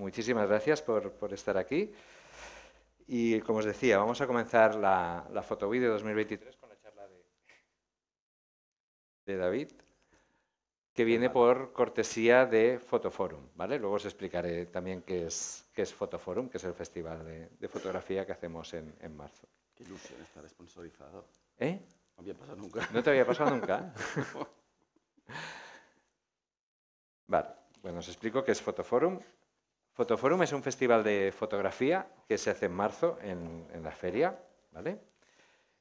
muchísimas gracias por, por, estar aquí. Y como os decía, vamos a comenzar la, la Fotovideo 2023 con la charla de, de David, que viene por cortesía de Fotoforum. ¿vale? Luego os explicaré también qué es, qué es Fotoforum, que es el festival de, de fotografía que hacemos en, en marzo. Qué ilusión estar sponsorizado. ¿Eh? No había pasado nunca. ¿No te había pasado nunca? vale, bueno, os explico qué es Fotoforum. Fotoforum es un festival de fotografía que se hace en marzo en, la feria, ¿vale?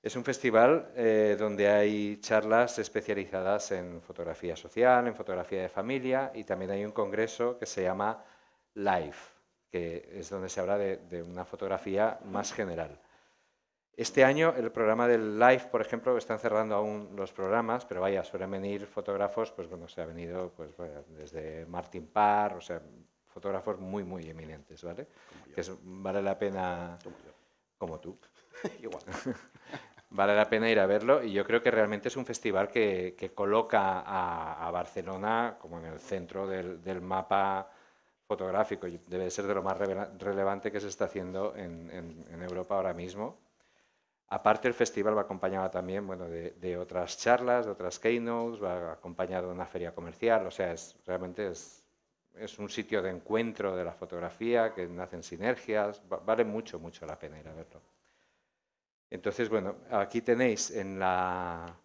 Es un festival eh, donde hay charlas especializadas en fotografía social, en fotografía de familia y también hay un congreso que se llama Life, que es donde se habla de, una fotografía más general. Este año el programa del Live, por ejemplo, están cerrando aún los programas, pero vaya, suelen venir fotógrafos, pues bueno, se ha venido pues, desde Martin Parr, o sea, fotógrafos muy, muy eminentes, ¿vale? Que es, vale la pena, Como yo. como tú, Igual. vale la pena ir a verlo y yo creo que realmente es un festival que, que coloca a, a, Barcelona como en el centro del, del, mapa fotográfico. Debe ser de lo más relevante que se está haciendo en, en, en Europa ahora mismo. Aparte, el festival va acompañado también bueno, de, de, otras charlas, de otras keynotes, va acompañado de una feria comercial, o sea, es, realmente es, es un sitio de encuentro de la fotografía, que nacen sinergias, va, vale mucho, mucho la pena ir a verlo. Entonces, bueno, aquí tenéis en la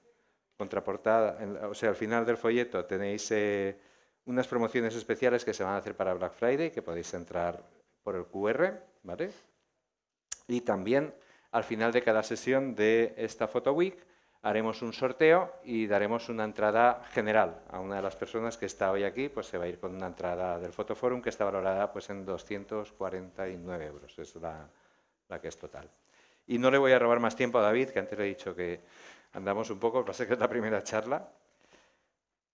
contraportada, en, o sea, al final del folleto tenéis eh, unas promociones especiales que se van a hacer para Black Friday, que podéis entrar por el QR, ¿vale? Y también al final de cada sesión de esta Photo Week haremos un sorteo y daremos una entrada general a una de las personas que está hoy aquí, pues se va a ir con una entrada del Fotoforum que está valorada pues en 249 euros, es la, la que es total. Y no le voy a robar más tiempo a David, que antes le he dicho que andamos un poco, pasa que es la primera charla.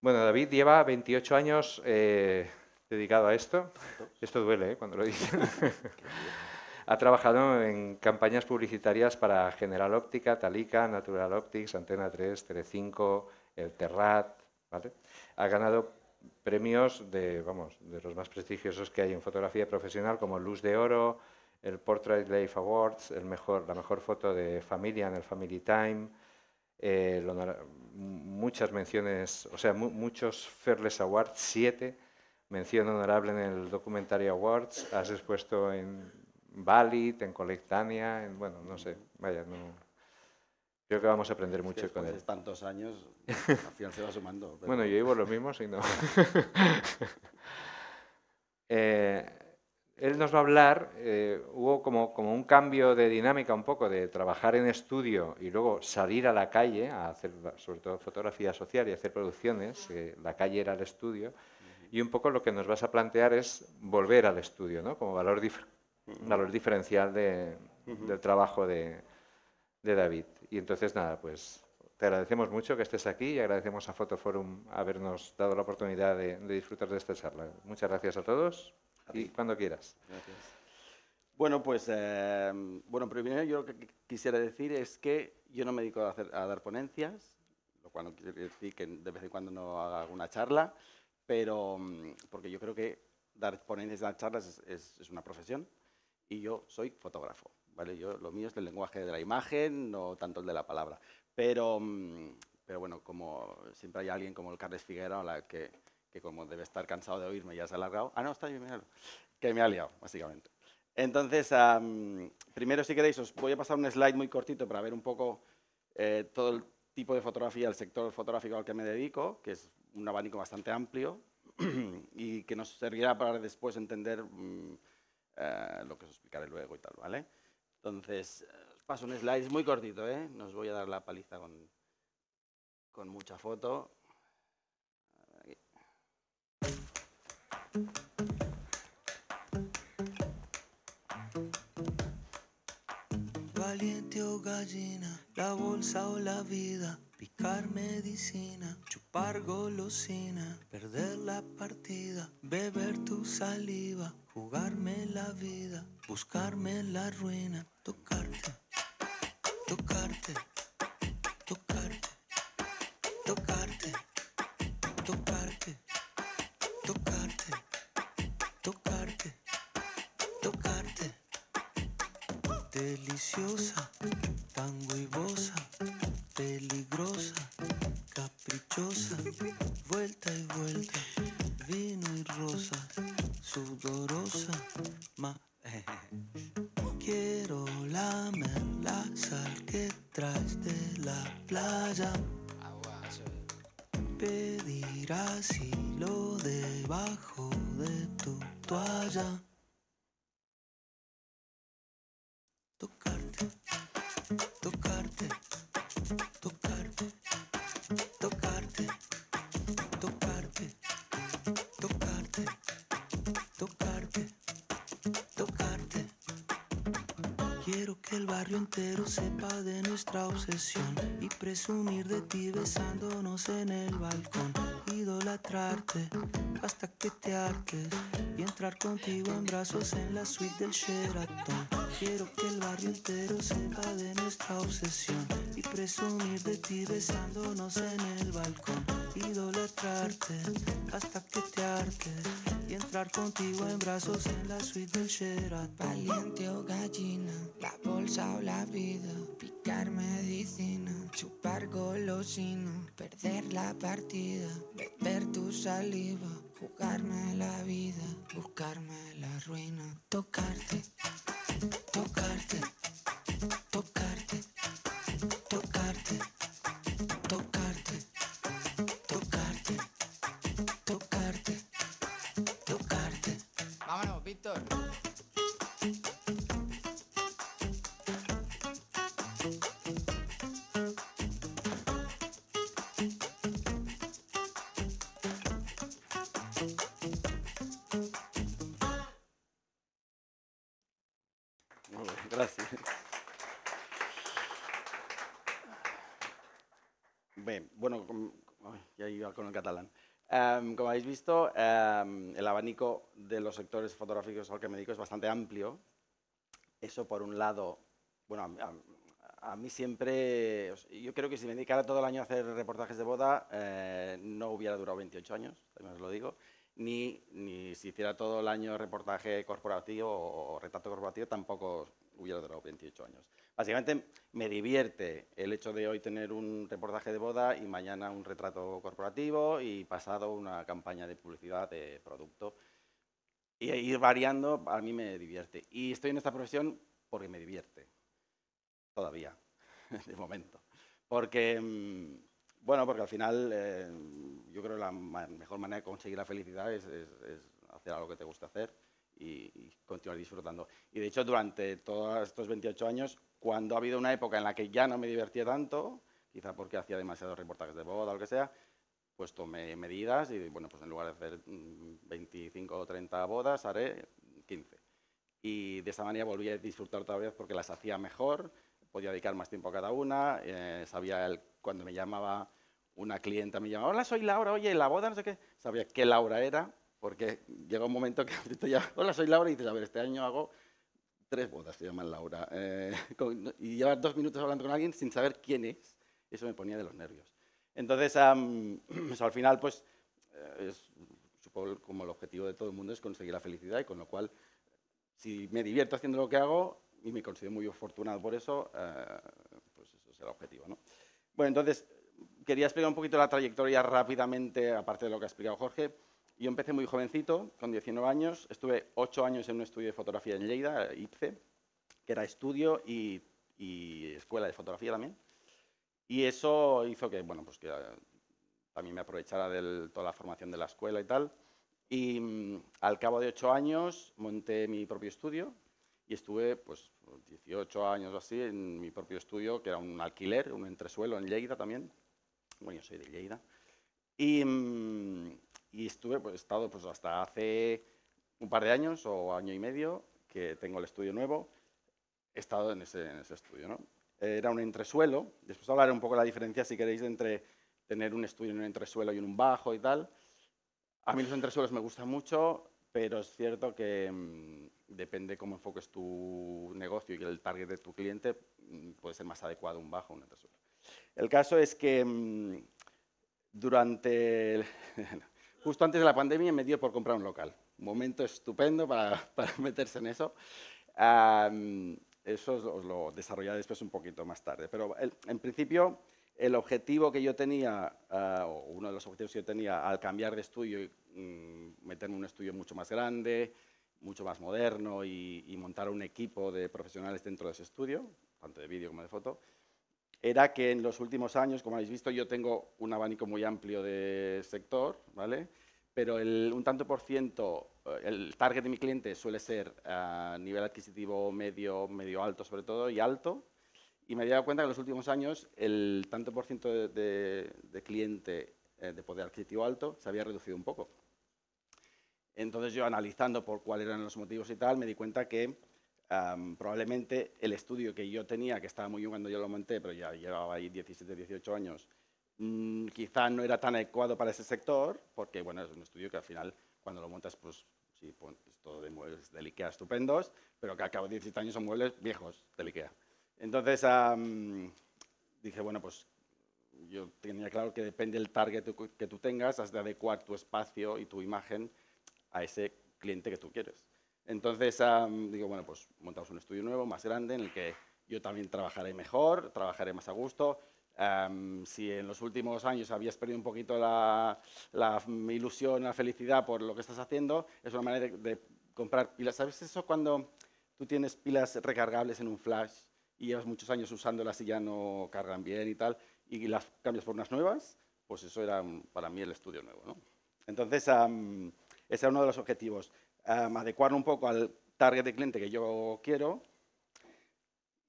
Bueno, David lleva 28 años eh, dedicado a esto. Esto duele ¿eh? cuando lo dice. ha trabajado en campañas publicitarias para General Óptica, Talica, Natural Optics, Antena 3, Telecinco, El Terrat. ¿vale? Ha ganado premios de, vamos, de los más prestigiosos que hay en fotografía profesional, como Luz de Oro, el Portrait Life Awards, el mejor, la mejor foto de familia en el Family Time, muchas menciones, o sea, mu muchos Fairless Awards, siete, mención honorable en el Documentary Awards, has expuesto en Valid, en Colectania, en, bueno, no sé, vaya, no... Creo que vamos a aprender mucho es con él. De tantos años, al final se va sumando. Pero... Bueno, yo llevo los mismos y no. eh, él nos va a hablar, eh, hubo como, como, un cambio de dinámica un poco de trabajar en estudio y luego salir a la calle a hacer sobre todo fotografía social y hacer producciones, eh, la calle era el estudio, y un poco lo que nos vas a plantear es volver al estudio, ¿no? como valor. Valor diferencial de, uh -huh. del trabajo de, de, David. Y entonces nada, pues te agradecemos mucho que estés aquí y agradecemos a Fotoforum habernos dado la oportunidad de, de disfrutar de esta charla. Muchas gracias a todos. Y cuando quieras. Gracias. Bueno, pues, eh, bueno, primero yo lo que quisiera decir es que yo no me dedico a, hacer, a, dar ponencias, lo cual no quiere decir que de vez en cuando no haga alguna charla, pero mm, porque yo creo que dar ponencias y dar charlas es, es, es, una profesión y yo soy fotógrafo, ¿vale? Yo, lo mío es el lenguaje de la imagen, no tanto el de la palabra. Pero, mm, pero bueno, como siempre hay alguien como el Carles Figuera, la que que como debe estar cansado de oírme ya se ha alargado. Ah, no, está bien, que me ha liado, básicamente. Entonces, um, primero, si queréis, os voy a pasar un slide muy cortito para ver un poco eh, todo el tipo de fotografía, el sector fotográfico al que me dedico, que es un abanico bastante amplio y que nos servirá para después entender um, eh, lo que os explicaré luego y tal, ¿vale? Entonces, os paso un slide muy cortito, ¿eh? No os voy a dar la paliza con, con mucha foto. Valiente o gallina, la bolsa o la vida, picar medicina, chupar golosina, perder la partida, beber tu saliva, jugarme la vida, buscarme la ruina, tocarte, tocarte, tocarte, tocarte, tocarte, tocarte, tocarte, tocarte, deliciosa, tango y peligrosa, caprichosa, vuelta y vuelta, vino y rosa sudorosa, ma. Y entrar contigo en brazos en la suite del Sheraton. Quiero que el barrio entero sepa de nuestra obsesión y presumir de ti besándonos en el balcón. Idolatrarte hasta que te hartes y entrar contigo en brazos en la suite del Sheraton. Valiente o gallina, la bolsa o la vida, picar medicina, chupar golosina, perder la partida, beber tu saliva, jugarme la vida, buscarme la ruina, tocarte, tocarte, tocarte, los sectores fotográficos al que me dedico es bastante amplio. Eso por un lado, bueno, a, a- a mí siempre, yo creo que si me dedicara todo el año a hacer reportajes de boda, eh, no hubiera durado 28 años, también os lo digo, ni, ni si hiciera todo el año reportaje corporativo o, o retrato corporativo, tampoco hubiera durado 28 años. Básicamente me divierte el hecho de hoy tener un reportaje de boda y mañana un retrato corporativo y pasado una campaña de publicidad de producto. Y ir variando a mí me divierte. Y estoy en esta profesión porque me divierte. Todavía, de momento. Porque, mm, bueno, porque al final eh, yo creo que la mejor manera de conseguir la felicidad es, es- es hacer algo que te gusta hacer y, y continuar disfrutando. Y de hecho, durante todos estos 28 años, cuando ha habido una época en la que ya no me divertía tanto, quizá porque hacía demasiados reportajes de boda o lo que sea, pues tomé medidas y, bueno, pues en lugar de hacer mm, 25 o 30 bodas, haré 15. Y de esa manera volví a disfrutar otra vez porque las hacía mejor, podía dedicar más tiempo a cada una, eh, sabía el- cuando me llamaba una clienta, me llamaba, hola, soy Laura, oye, la boda, no sé qué, sabía qué Laura era, porque llega un momento que tú ya, hola, soy Laura, y dices, a ver, este año hago tres bodas, se llaman Laura, eh, y llevar dos minutos hablando con alguien sin saber quién es, eso me ponía de los nervios. Entonces, eso al final, pues, eh, es, supongo como el objetivo de todo el mundo es conseguir la felicidad y con lo cual, si me divierto haciendo lo que hago y me considero muy afortunado por eso, eh, pues eso es el objetivo, ¿no? Bueno, entonces, quería explicar un poquito la trayectoria rápidamente, aparte de lo que ha explicado Jorge. Yo empecé muy jovencito, con 19 años, estuve 8 años en un estudio de fotografía en Lleida, IPCE, que era estudio y, y escuela de fotografía también. Y eso hizo que, bueno, pues que eh, también me aprovechara de toda la formación de la escuela y tal. Y mm, al cabo de ocho años monté mi propio estudio y estuve pues 18 años o así en mi propio estudio, que era un alquiler, un entresuelo en Lleida también. Bueno, yo soy de Lleida. Y, mm, y estuve, pues estado pues hasta hace un par de años o año y medio que tengo el estudio nuevo, he estado en ese estudio, ¿no? Era un entresuelo, después hablaré un poco de la diferencia, si queréis, entre tener un estudio en un entresuelo y en un bajo y tal. A mí los entresuelos me gustan mucho, pero es cierto que mm, depende cómo enfoques tu negocio y el target de tu cliente, mm, puede ser más adecuado un bajo o un entresuelo. El caso es que mm, durante, el- justo antes de la pandemia me dio por comprar un local. Un momento estupendo para, para meterse en eso. Am, eso os lo, desarrollaré después un poquito más tarde. Pero el- en principio, el objetivo que yo tenía, ah, o uno de los objetivos que yo tenía al cambiar de estudio y mm, meterme en un estudio mucho más grande, mucho más moderno y, y montar un equipo de profesionales dentro de ese estudio, tanto de vídeo como de foto, era que en los últimos años, como habéis visto, yo tengo un abanico muy amplio de sector, ¿vale? Pero el, un tanto por ciento, el target de mi cliente suele ser a nivel adquisitivo medio, medio alto sobre todo, y alto. Y me he dado cuenta que en los últimos años el tanto por ciento de, de- de cliente eh, de poder adquisitivo alto se había reducido un poco. Entonces yo analizando por cuáles eran los motivos y tal, me di cuenta que am, probablemente el estudio que yo tenía, que estaba muy bien cuando yo lo monté, pero ya llevaba ahí 17, 18 años, mm, quizá no era tan adecuado para ese sector, porque bueno, es un estudio que al final cuando lo montas, pues sí, pon- es todo de muebles del IKEA estupendos, pero que al cabo de 17 años son muebles viejos del IKEA. Entonces am, dije, bueno, pues yo tenía claro que depende del target que tú- tengas, has de adecuar tu espacio y tu imagen a ese cliente que tú quieres. Entonces, am, digo, bueno, pues montamos un estudio nuevo, más grande, en el que yo también trabajaré mejor, trabajaré más a gusto. Am, si en los últimos años habías perdido un poquito la, ilusión, la felicidad por lo que estás haciendo, es una manera de, comprar pilas. ¿Sabes eso cuando tú tienes pilas recargables en un flash y llevas muchos años usándolas y ya no cargan bien y tal, y las cambias por unas nuevas? Pues eso era para mí el estudio nuevo. ¿no? Entonces, am, ese era uno de los objetivos, am, adecuarlo un poco al target de cliente que yo quiero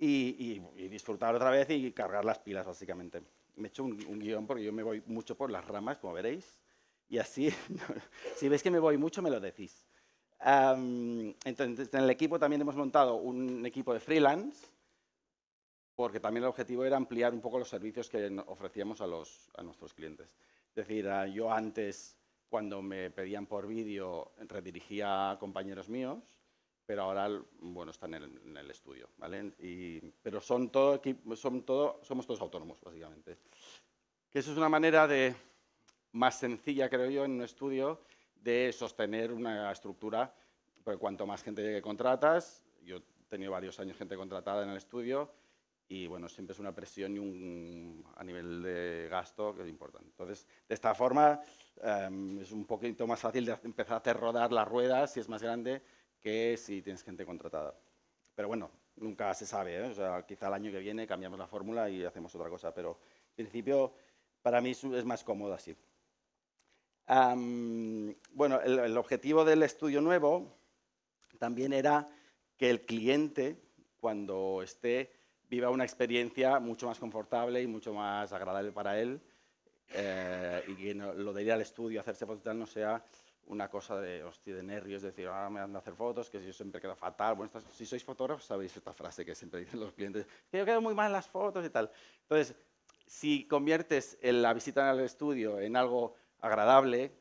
y, disfrutar otra vez y cargar las pilas, básicamente. Me he hecho un, un guion porque yo me voy mucho por las ramas, como veréis, y así, si veis que me voy mucho, me lo decís. Entonces, en el equipo también hemos montado un equipo de freelance, porque también el objetivo era ampliar un poco los servicios que ofrecíamos a, los, a nuestros clientes. Es decir, ah, yo antes, cuando me pedían por vídeo, redirigía a compañeros míos, pero ahora bueno, están en el, en el estudio. ¿vale? Y, pero son todo, son todo, somos todos autónomos, básicamente. Que eso es una manera de, más sencilla, creo yo, en un estudio, de sostener una estructura, porque cuanto más gente contratas, yo he tenido varios años gente contratada en el estudio, y bueno, siempre es una presión y un, a nivel de gasto que es importante. Entonces, de esta forma em, es un poquito más fácil de empezar a hacer rodar las ruedas si es más grande que si tienes gente contratada. Pero bueno, nunca se sabe, ¿eh? o sea, quizá el año que viene cambiamos la fórmula y hacemos otra cosa, pero en principio para mí es más cómodo así. Am, bueno, el, el objetivo del estudio nuevo también era que el cliente, cuando esté, viva una experiencia mucho más confortable y mucho más agradable para él eh, y que no- lo de ir al estudio, hacerse fotos no sea una cosa de, hostia, de nervios, decir, ah, me han de hacer fotos, que yo siempre quedo fatal. Bueno, si sois fotógrafos sabéis esta frase que siempre dicen los clientes, que yo quedo muy mal en las fotos y tal. Entonces, si conviertes la visita al estudio en algo agradable,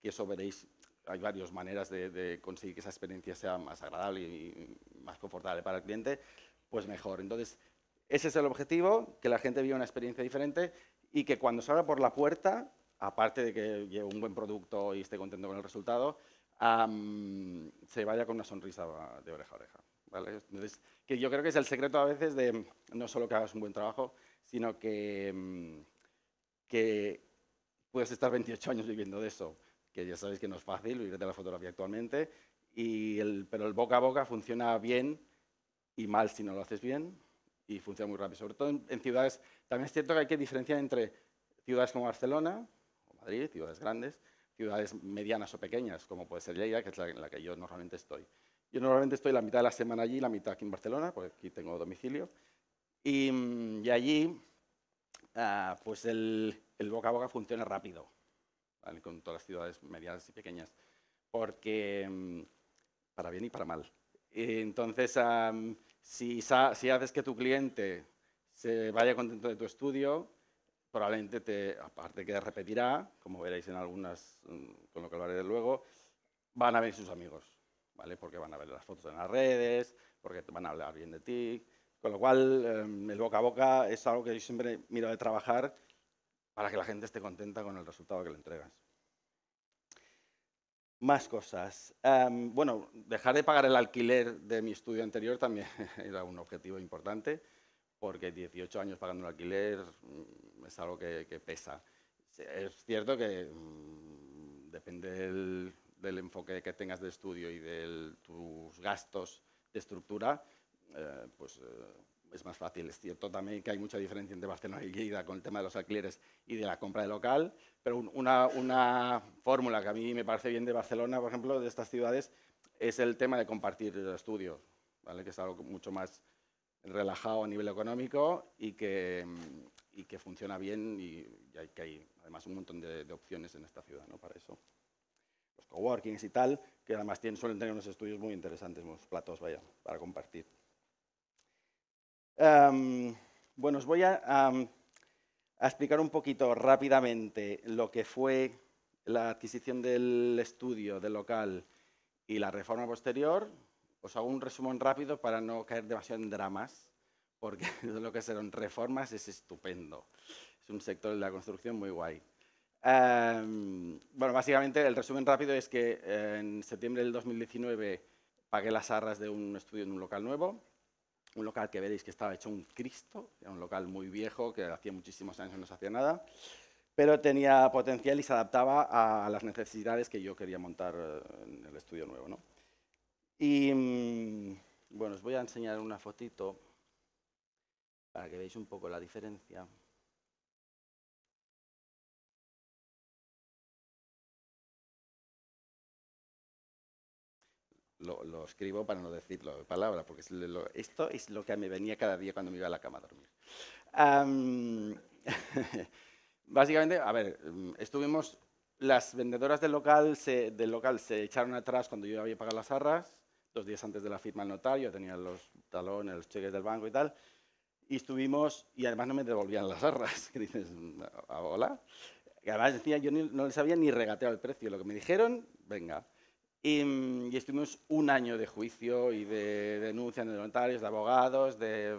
que eso veréis, hay varias maneras de, de conseguir que esa experiencia sea más agradable y más confortable para el cliente, pues mejor. Entonces, ese es el objetivo, que la gente viva una experiencia diferente y que cuando salga por la puerta, aparte de que lleve un buen producto y esté contento con el resultado, se vaya con una sonrisa de oreja a oreja. ¿vale? Entonces, que yo creo que es el secreto a veces de no solo que hagas un buen trabajo, sino que, mm, que puedes estar 28 años viviendo de eso, que ya sabéis que no es fácil vivir de la fotografía actualmente, y el, pero el boca a boca funciona bien y mal si no lo haces bien, y funciona muy rápido. Sobre todo en, en ciudades, también es cierto que hay que diferenciar entre ciudades como Barcelona, Madrid, ciudades grandes, ciudades medianas o pequeñas, como puede ser Lleida, que es la en la que yo normalmente estoy. Yo normalmente estoy la mitad de la semana allí, la mitad aquí en Barcelona, porque aquí tengo domicilio. Y, mm, allí, ah, pues el, boca a boca funciona rápido, ¿vale? con todas las ciudades medianas y pequeñas, porque mm, para bien y para mal. Entonces, am, si, sa- si haces que tu cliente se vaya contento de tu estudio, probablemente te, aparte que repetirá, como veréis en algunas, mm, con lo que hablaré luego, van a ver sus amigos, ¿vale? Porque van a ver las fotos en las redes, porque te van a hablar bien de ti. Con lo cual, em, el boca a boca es algo que yo siempre miro de trabajar para que la gente esté contenta con el resultado que le entregas. Más cosas. Em, bueno, dejar de pagar el alquiler de mi estudio anterior también era un objetivo importante, porque 18 años pagando el alquiler mm, es algo que, que pesa. Es cierto que mm, depende del, del enfoque que tengas de estudio y de tus gastos de estructura, eh, pues eh, es más fácil. Es cierto también que hay mucha diferencia entre Barcelona y Lleida con el tema de los alquileres y de la compra de local, pero un- una, una fórmula que a mí me parece bien de Barcelona, por ejemplo, de estas ciudades, es el tema de compartir el estudio, ¿vale? que es algo mucho más relajado a nivel económico y que, y que funciona bien y, hay, que hay además un montón de, opciones en esta ciudad ¿no? para eso. Los coworkings y tal, que además tienen, suelen tener unos estudios muy interesantes, unos platos, vaya, para compartir. Em, bueno, os voy a explicar un poquito rápidamente lo que fue la adquisición del estudio, del local y la reforma posterior. Os hago un resumen rápido para no caer demasiado en dramas, porque lo que serán reformas es estupendo. Es un sector de la construcción muy guay. Em, bueno, básicamente el resumen rápido es que eh, en septiembre del 2019 pagué las arras de un estudio en un local nuevo, un local que veréis que estaba hecho un Cristo, era un local muy viejo que hacía muchísimos años no se hacía nada, pero tenía potencial y se adaptaba a las necesidades que yo quería montar eh, en el estudio nuevo. ¿no? Y mm, bueno, os voy a enseñar una fotito para que veáis un poco la diferencia. Lo, escribo para no decirlo de palabra, porque esto es lo que me venía cada día cuando me iba a la cama a dormir. Am, básicamente, a ver, mm, estuvimos, las vendedoras del local, se, del local se echaron atrás cuando yo había pagado las arras, dos días antes de la firma del notario, tenía los talones, los cheques del banco y tal, y estuvimos, y además no me devolvían las arras, que dices, "Ah, hola. Y además decía, yo ni- no les había ni regateado el precio, lo que me dijeron, venga. Y, y estuvimos un año de juicio y de denuncia de notarios, de abogados, de,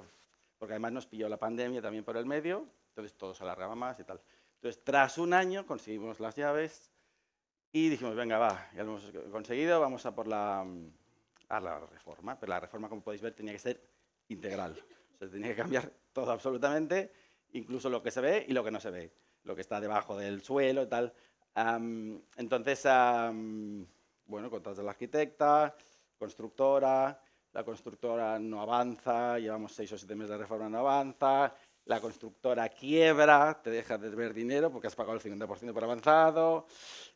porque además nos pilló la pandemia también por el medio, entonces todo se alargaba más y tal. Entonces, tras un año conseguimos las llaves y dijimos, venga, va, ya lo hemos conseguido, vamos a por la, a la reforma. Pero la reforma, como podéis ver, tenía que ser integral. O sea, tenía que cambiar todo absolutamente, incluso lo que se ve y lo que no se ve, lo que está debajo del suelo y tal. Entonces, am, bueno, contratas a la arquitecta, constructora, la constructora no avanza, llevamos seis o siete meses de reforma, no avanza, la constructora quiebra, te deja de ver dinero porque has pagado el 50% por avanzado.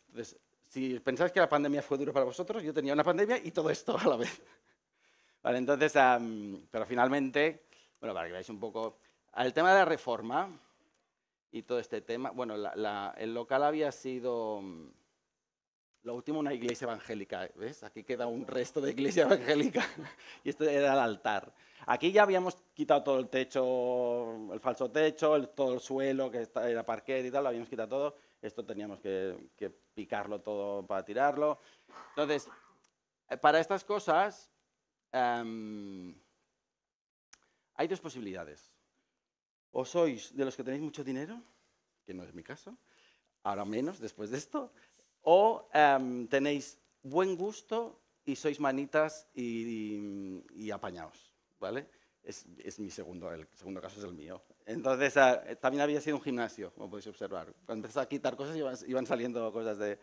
Entonces, si pensáis que la pandemia fue dura para vosotros, yo tenía una pandemia y todo esto a la vez. Vale, entonces, am, pero finalmente, bueno, para que veáis un poco, al tema de la reforma y todo este tema, bueno, la- la- el local había sido, mm, lo último, una iglesia evangélica, ¿ves? Aquí queda un resto de iglesia evangélica y esto era el altar. Aquí ya habíamos quitado todo el techo, el falso techo, el- todo el suelo que era parquet y tal, lo habíamos quitado todo. Esto teníamos que, picarlo todo para tirarlo. Entonces, eh, para estas cosas em, hay dos posibilidades. O sois de los que tenéis mucho dinero, que no es mi caso, ahora menos después de esto, o em, tenéis buen gusto y sois manitas y, y apañaos, ¿vale? Es, es mi segundo, el segundo caso es el mío. Entonces, ah, eh, también había sido un gimnasio, como podéis observar. Cuando empecé a quitar cosas iban, iban saliendo cosas de,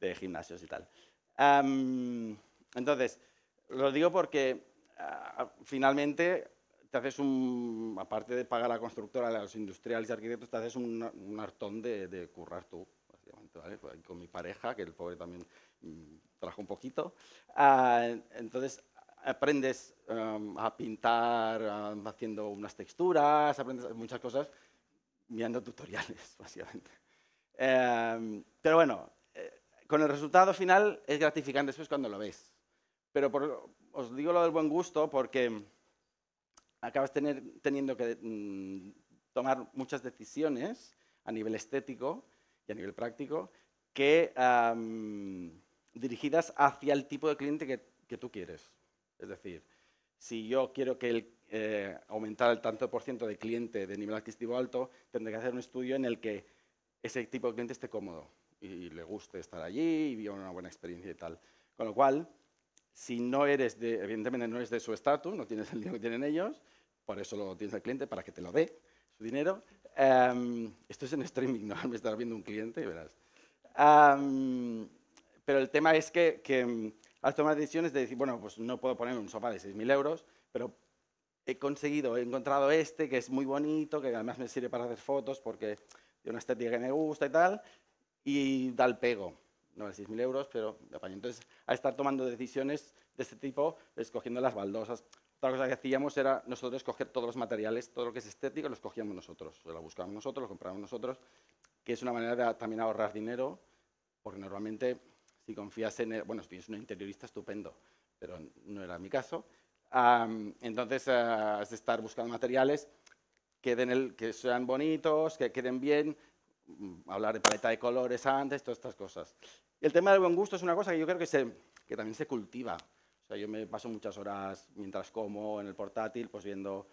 de gimnasios y tal. Am, entonces, lo digo porque ah, finalmente te haces un, aparte de pagar a la constructora, a los industriales y arquitectos, te haces un, un hartón de, de currar tú, básicamente, ¿vale? Pues Con mi pareja, que el pobre también mm, trabaja un poquito. Ah, entonces, aprendes um, a pintar um, haciendo unas texturas, aprendes muchas cosas mirando tutoriales, básicamente. Em, pero bueno, eh, con el resultado final es gratificante después cuando lo ves. Pero os digo lo del buen gusto porque acabas teniendo que mm, tomar muchas decisiones a nivel estético y a nivel práctico que dirigidas hacia el tipo de cliente que tú quieres. Es decir, si yo quiero que el, eh, aumentar el tanto por ciento de cliente de nivel adquisitivo alto, tendré que hacer un estudio en el que ese tipo de cliente esté cómodo. y le guste estar allí y viva una buena experiencia y tal. Con lo cual, si no eres de, evidentemente no eres de su estatus, no tienes el dinero que tienen ellos, por eso lo tienes al cliente, para que te lo dé, su dinero. Em, esto es en streaming, no me está viendo un cliente verás. Pero el tema es que, que has tomado decisiones de decir, bueno, pues no puedo poner un sofá de 6.000 euros, pero he conseguido, he encontrado este que es muy bonito, que además me sirve para hacer fotos porque tiene una estética que me gusta y tal, y da el pego. No vale 6.000 euros, pero. Entonces, a estar tomando decisiones de este tipo, escogiendo las baldosas. Otra cosa que hacíamos era nosotros escoger todos los materiales, todo lo que es estético, lo escogíamos nosotros. Lo buscábamos nosotros, lo comprábamos nosotros, que es una manera de también ahorrar dinero, porque normalmente si confías en, el, bueno, si es un interiorista estupendo, pero no era mi caso. Um, entonces, uh, has de estar buscando materiales que, den el, que sean bonitos, que queden bien, mm, hablar de paleta de colores antes, todas estas cosas. Y el tema del buen gusto es una cosa que yo creo que, se, que también se cultiva. O sea, yo me paso muchas horas mientras como en el portátil, pues viendo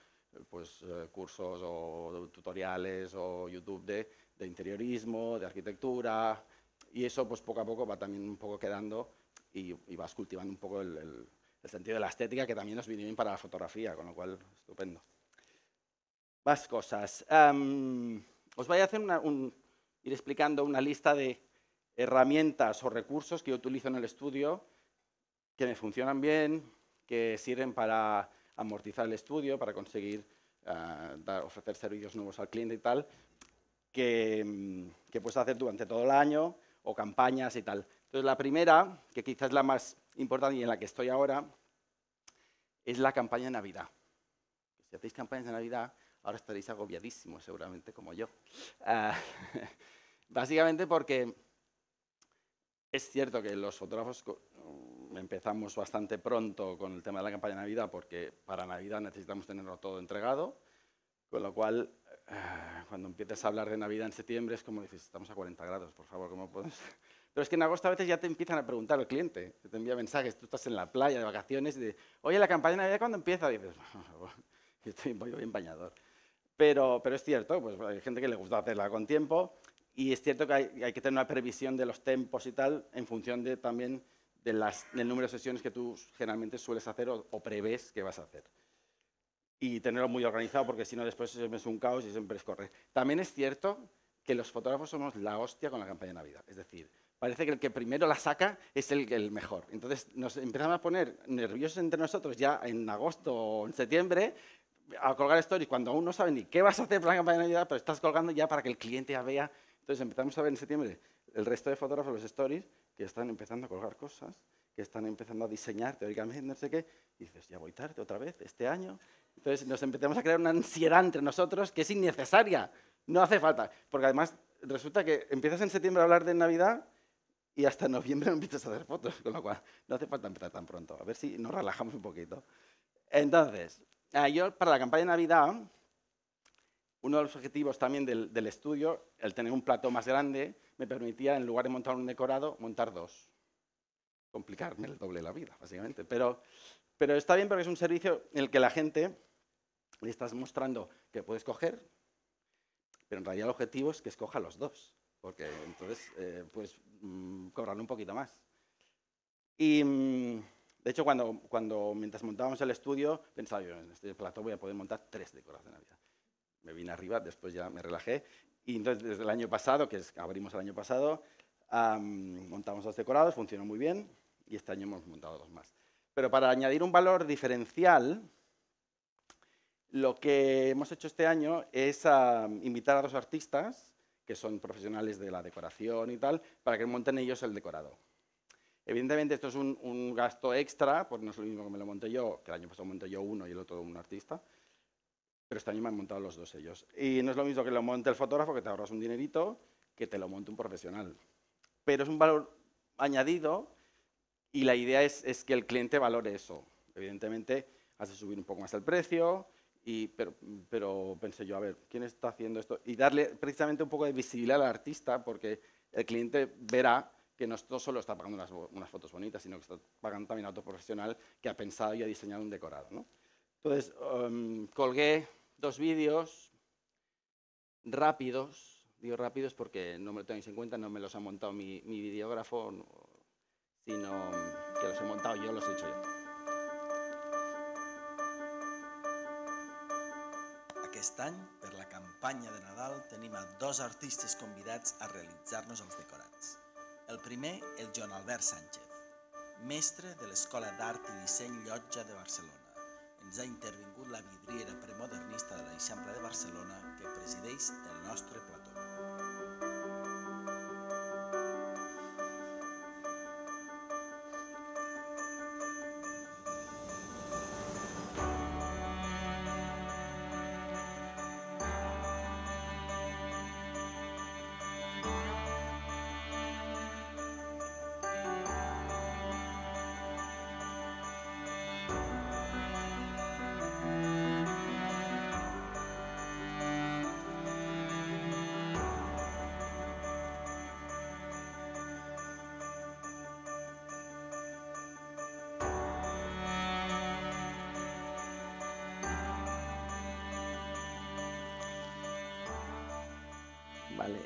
pues, uh, cursos o tutoriales o YouTube de, de interiorismo, de arquitectura, y eso pues poco a poco va también un poco quedando y, vas cultivando un poco el, sentido de la estética que también nos viene bien para la fotografía, con lo cual estupendo. Más cosas. Os voy a hacer ir explicando una lista de herramientas o recursos que yo utilizo en el estudio que me funcionan bien, que sirven para amortizar el estudio, para conseguir uh, dar, ofrecer servicios nuevos al cliente y tal, que puedes hacer durante todo el año o campañas y tal. Entonces, la primera, que quizás es la más importante y en la que estoy ahora, es la campaña de Navidad. Si hacéis campañas de Navidad, ahora estaréis agobiadísimos seguramente como yo. Uh, básicamente porque es cierto que los fotógrafos empezamos bastante pronto con el tema de la campaña de Navidad porque para Navidad necesitamos tenerlo todo entregado, con lo cual cuando empieces a hablar de Navidad en septiembre es como dices, estamos a 40 grados, por favor, ¿cómo podemos...? Pero es que en agosto a veces ya te empiezan a preguntar al cliente, te envía mensajes, tú estás en la playa de vacaciones y dices, oye, ¿la campaña de Navidad cuándo empieza? Y dices, estoy bien bañador. Pero, pero es cierto, pues hay gente que le gusta hacerla con tiempo y es cierto que hay, hay que tener una previsión de los tempos y tal en función de, también de las, del número de sesiones que tú generalmente sueles hacer o, o prevés que vas a hacer y tenerlo muy organizado porque si no después es un caos y siempre es correr. También es cierto que los fotógrafos somos la hostia con la campaña de Navidad. Es decir, parece que el que primero la saca es el, el mejor. Entonces nos empezamos a poner nerviosos entre nosotros ya en agosto o en septiembre a colgar stories cuando aún no saben ni qué vas a hacer para la campaña de Navidad, pero estás colgando ya para que el cliente ya vea. Entonces empezamos a ver en septiembre el resto de fotógrafos, los stories, que están empezando a colgar cosas, que están empezando a diseñar teóricamente, no sé qué, y dices, ya voy tarde otra vez, este año. Entonces nos empezamos a crear una ansiedad entre nosotros que es innecesaria, no hace falta, porque además resulta que empiezas en septiembre a hablar de Navidad y hasta noviembre no empiezas a hacer fotos, con lo cual no hace falta empezar tan pronto, a ver si nos relajamos un poquito. Entonces, ah, yo para la campaña de Navidad, uno de los objetivos también del, del, estudio, el tener un plato más grande, me permitía, en lugar de montar un decorado, montar dos. Complicarme el doble la vida, básicamente. Pero, pero está bien porque es un servicio en el que la gente le estás mostrando que puedes coger, pero en realidad el objetivo es que escoja los dos, porque entonces eh, puedes mmm, cobrarle un poquito más. Y, mmm, de hecho, cuando, cuando mientras montábamos el estudio, pensaba yo, en este plató voy a poder montar tres decorados de Navidad. Me vine arriba, después ya me relajé, y entonces desde el año pasado, que es, abrimos el año pasado, um, montamos dos decorados, funcionó muy bien, y este año hemos montado dos más. Pero para añadir un valor diferencial, lo que hemos hecho este año es invitar a dos artistas, que son profesionales de la decoración y tal, para que monten ellos el decorado. Evidentemente esto es un, gasto extra, porque no es lo mismo que me lo monté yo, que el año pasado monté yo uno y el otro un artista, pero este año me han montado los dos ellos. Y no es lo mismo que lo monte el fotógrafo, que te ahorras un dinerito, que te lo monte un profesional. Pero es un valor añadido y la idea es que el cliente valore eso. Evidentemente, hace subir un poco más el precio, y, pero, pero, pensé yo, a ver, ¿quién está haciendo esto? Y darle precisamente un poco de visibilidad al artista, porque el cliente verá que no solo está pagando unas, unas, fotos bonitas, sino que está pagando también a otro profesional que ha pensado y ha diseñado un decorado. ¿no? Entonces, um, colgué dos vídeos rápidos digo rápidos porque no me lo tenéis en cuenta, no me los ha montado mi, mi videógrafo, no- sino que los he montado yo, los he hecho yo. Aquest any, per la campanya de Nadal, tenim a dos artistes convidats a realitzar-nos els decorats. El primer, el Joan Albert Sánchez, mestre de l'Escola d'Art i Disseny Llotja de Barcelona. Ens ha intervingut la vidriera premodernista de l'Eixample de Barcelona que presideix el nostre plató.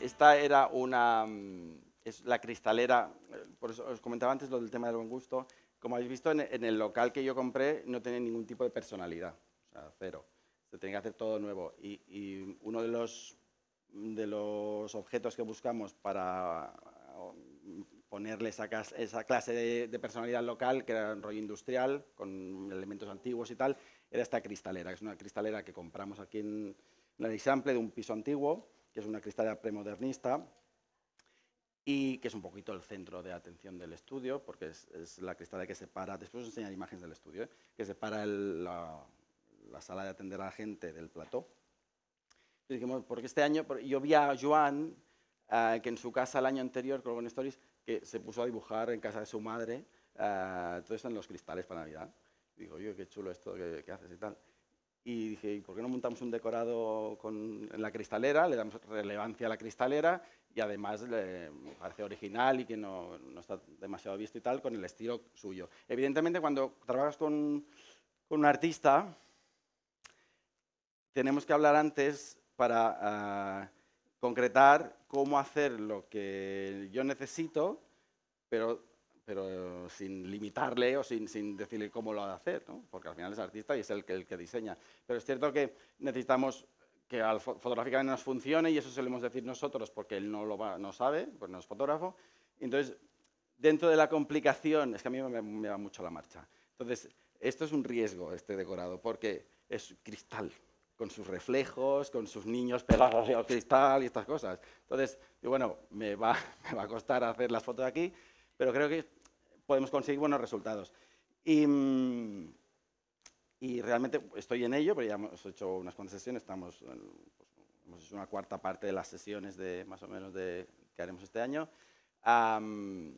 Esta era una, mm, es la cristalera, eh, por eso os comentaba antes lo del tema del buen gusto. Como habéis visto, en, el local que yo compré no tenía ningún tipo de personalidad, o sea, cero. Se tenía que hacer todo nuevo. Y, uno de los, de los objetos que buscamos para mm, ponerle esa, esa clase de, personalidad local, que era un rollo industrial, con elementos antiguos y tal, era esta cristalera, que es una cristalera que compramos aquí en, en el Eixample de un piso antiguo, que es una cristalera premodernista y que es un poquito el centro de atención del estudio, porque es, la cristalera que separa, después os enseñaré imágenes del estudio, ¿eh? que separa la, la sala de atender a la gente del plató. Porque este año, yo vi a Joan, eh, que en su casa el año anterior, con Stories, que se puso a dibujar en casa de su madre, eh, todo esto en los cristales para Navidad. Digo, oye, qué chulo esto que haces y tal. Y dije, ¿y por qué no montamos un decorado con, en la cristalera? Le damos relevancia a la cristalera y además le parece original y que no, no está demasiado visto y tal, con el estilo suyo. Evidentemente, cuando trabajas con, con un artista, tenemos que hablar antes para ah, concretar cómo hacer lo que yo necesito, pero, pero sin limitarle o sin, sin decirle cómo lo ha de hacer, ¿no? porque al final es artista y es el que, el que diseña. Pero es cierto que necesitamos que al fo- fotográficamente nos funcione y eso solemos decir nosotros porque él no lo va- no sabe, pues no es fotógrafo. Entonces, dentro de la complicación, es que a mí me, me va mucho la marcha. Entonces, esto es un riesgo, este decorado, porque es cristal, con sus reflejos, con sus niños pegados al cristal y estas cosas. Entonces, bueno, me va, me va a costar hacer las fotos aquí, pero creo que podemos conseguir buenos resultados. Y, mm, y realmente estoy en ello, pero ya hemos hecho unas cuantas sesiones, estamos pues, hemos hecho una cuarta parte de las sesiones de más o menos de, que haremos este año. Am,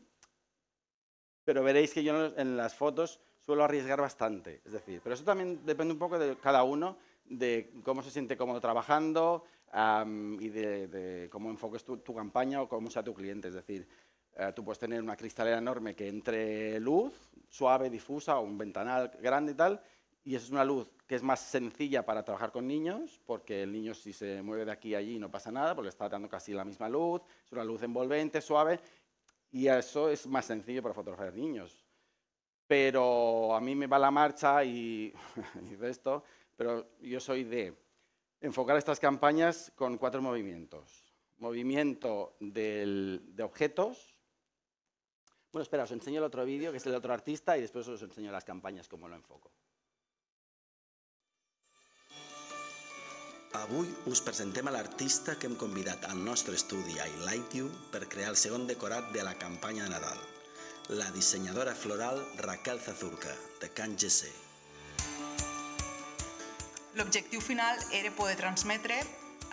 pero veréis que yo en las fotos suelo arriesgar bastante, es decir, pero eso también depende un poco de cada uno, de cómo se siente cómodo trabajando am, y de, de cómo enfoques tu, tu campaña o cómo sea tu cliente, es decir, eh, tú puedes tener una cristalera enorme que entre luz suave, difusa o un ventanal grande y tal, y esa es una luz que es más sencilla para trabajar con niños, porque el niño si se mueve de aquí a allí no pasa nada, porque le está dando casi la misma luz, es una luz envolvente, suave, y eso es más sencillo para fotografiar niños. Pero a mí me va la marcha y, y de esto, pero yo soy de enfocar estas campañas con cuatro movimientos. Movimiento del- de objetos. Bueno, espera, os enseño el otro vídeo, que es el otro artista, y después os enseño las campañas, cómo lo enfoco. Avui us presentem a l'artista que hem convidat al nostre estudi a Light You per crear el segon decorat de la campanya de Nadal, la dissenyadora floral Raquel Zazurca, de Can GC. L'objectiu final era poder transmetre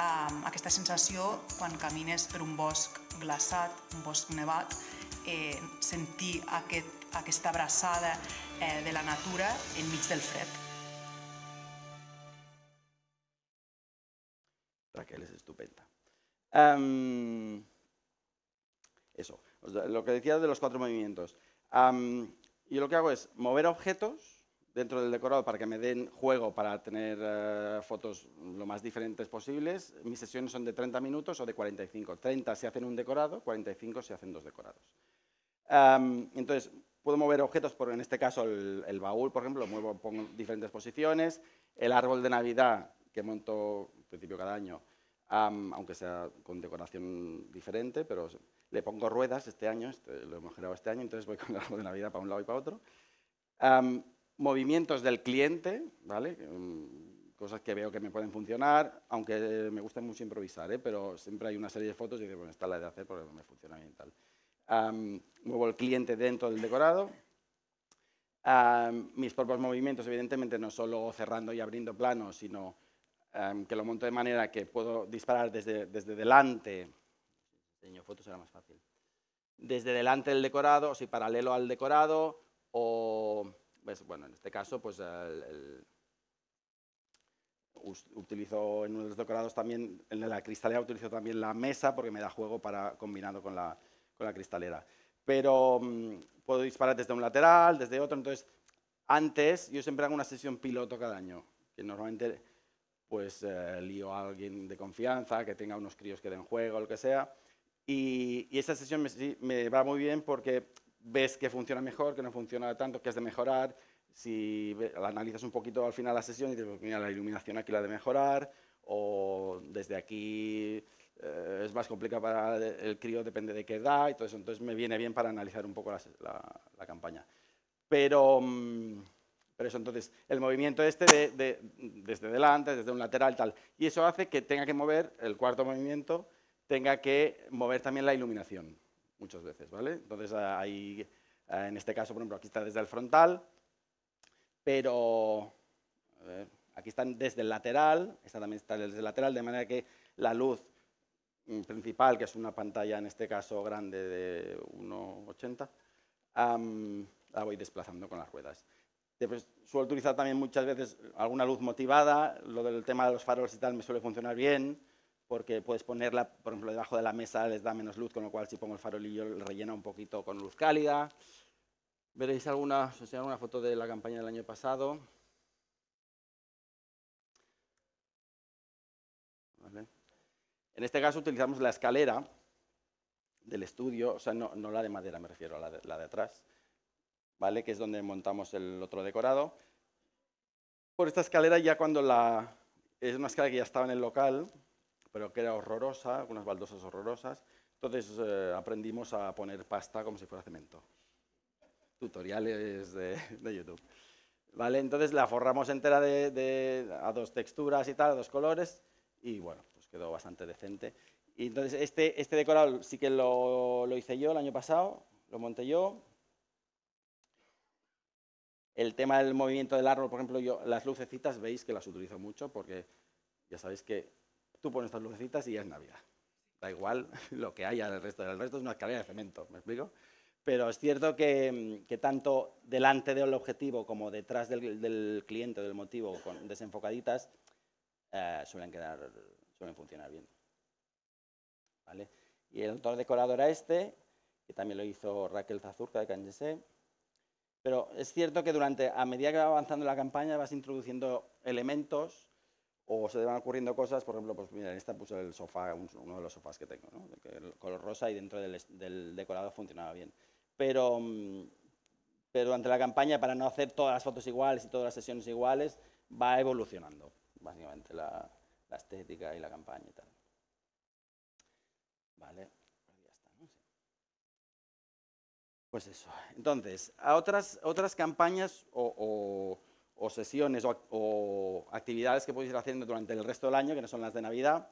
um, aquesta sensació quan camines per un bosc glaçat, un bosc nevat, eh, sentir aquest, aquesta abraçada eh, de la natura enmig del fred. Raquel es estupenda. Am, eso, lo que decía de los cuatro movimientos. Am, yo lo que hago es mover objetos dentro del decorado para que me den juego para tener eh, fotos lo más diferentes posibles. Mis sesiones son de 30 minutos o de 45. 30 se hacen un decorado, 45 se hacen dos decorados. Am, entonces, puedo mover objetos, por, en este caso el, el baúl, por ejemplo, lo muevo, pongo en diferentes posiciones. El árbol de Navidad, que monto en principio cada año, am, aunque sea con decoración diferente, pero le pongo ruedas este año, este, lo hemos generado este año, entonces voy con el árbol de Navidad para un lado y para otro. Am, movimientos del cliente, ¿vale? Cosas que veo que me pueden funcionar, aunque me gusta mucho improvisar, ¿eh? pero siempre hay una serie de fotos y digo, bueno, esta la he de hacer porque me funciona bien y tal. Am, muevo el cliente dentro del decorado. Am, mis propios movimientos, evidentemente, no solo cerrando y abriendo planos, sino am, que lo monto de manera que puedo disparar desde, desde delante. Enseño fotos será más fácil. Desde delante del decorado, o si paralelo al decorado, o, pues, bueno, en este caso, pues el- el- utilizo en uno de los decorados también, en la cristalera utilizo también la mesa porque me da juego para combinando con la, con la cristalera. Pero mm, puedo disparar desde un lateral, desde otro, entonces antes yo siempre hago una sesión piloto cada año, que normalmente pues eh, lío a alguien de confianza, que tenga unos críos que den juego, lo que sea, y, y esa sesión me, me va muy bien porque ves que funciona mejor, que no funciona tanto, que has de mejorar. Si la analizas un poquito al final de la sesión y dices, "Pues mira, la iluminación aquí la de mejorar, o desde aquí eh, es más complicado para el- crío, depende de qué edad, y todo eso. Entonces me viene bien para analizar un poco la, la- la campaña. Pero, mm, pero eso, entonces, el movimiento este de, de- desde delante, desde un lateral, tal. Y eso hace que tenga que mover, el cuarto movimiento, tenga que mover también la iluminación, muchas veces, ¿vale? Entonces, ah, ahí, ah, en este caso, por ejemplo, aquí está desde el frontal, pero a ver, aquí están desde el lateral, esta también está desde el lateral, de manera que la luz principal, que es una pantalla en este caso grande de 1,80, am, la voy desplazando con las ruedas. Después, suelo utilizar también muchas veces alguna luz motivada, lo del tema de los faros y tal me suele funcionar bien, porque puedes ponerla, por ejemplo, debajo de la mesa les da menos luz, con lo cual si pongo el farolillo le rellena un poquito con luz cálida. Veréis alguna, os una foto de la campaña del año pasado. En este caso utilizamos la escalera del estudio, o sea, no, la de madera, me refiero a la de, atrás, ¿vale? que es donde montamos el otro decorado. Por esta escalera ya cuando la... Es una escalera que ya estaba en el local, pero que era horrorosa, unas baldosas horrorosas. Entonces eh, aprendimos a poner pasta como si fuera cemento. Tutoriales de, YouTube. ¿Vale? Entonces la forramos entera de, de- a dos texturas y tal, a dos colores, y bueno, quedó bastante decente. Y entonces este, este decorado sí que lo, lo hice yo el año pasado, lo monté yo. El tema del movimiento del árbol, por ejemplo, yo las lucecitas veis que las utilizo mucho porque ya sabéis que tú pones estas lucecitas y ya es Navidad. Da igual lo que haya del resto. El resto es una escalera de cemento, ¿me explico? Pero es cierto que, tanto delante del objetivo como detrás del, del cliente, del motivo, con desenfocaditas, eh, suelen quedar, suelen funcionar bien. ¿Vale? Y el autor decorado era este, que también lo hizo Raquel Zazurca de Cangesé. Pero es cierto que durante, a medida que va avanzando la campaña, vas introduciendo elementos o se te van ocurriendo cosas, por ejemplo, pues mira, en esta puse el sofá, un- uno de los sofás que tengo, ¿no? Color rosa y dentro del, del decorado funcionaba bien. Pero, mm, pero durante la campaña, para no hacer todas las fotos iguales y todas las sesiones iguales, va evolucionando, básicamente, la, la estética y la campaña y tal. Vale, ya está. Pues eso. Entonces, a otras, otras campañas o, sesiones o, ac- o actividades que podéis ir haciendo durante el resto del año, que no son las de Navidad,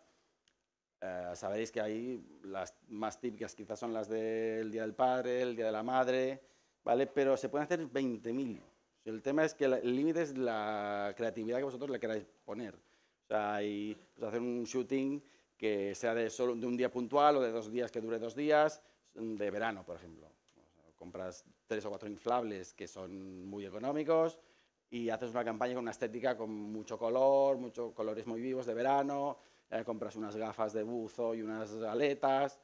eh, sabéis que ahí las más típicas quizás son las del Día del Padre, el Día de la Madre, ¿vale? Pero se pueden hacer 20.000. El tema es que el límite es la creatividad que vosotros le queráis poner. O sea, hay, pues, hacer un shooting que sea de, solo, de un día puntual o de dos días que dure dos días, de verano, por ejemplo. O sea, compras tres o cuatro inflables que son muy económicos y haces una campaña con una estética con mucho color, muchos colores muy vivos de verano, eh, compras unas gafas de buzo y unas aletas,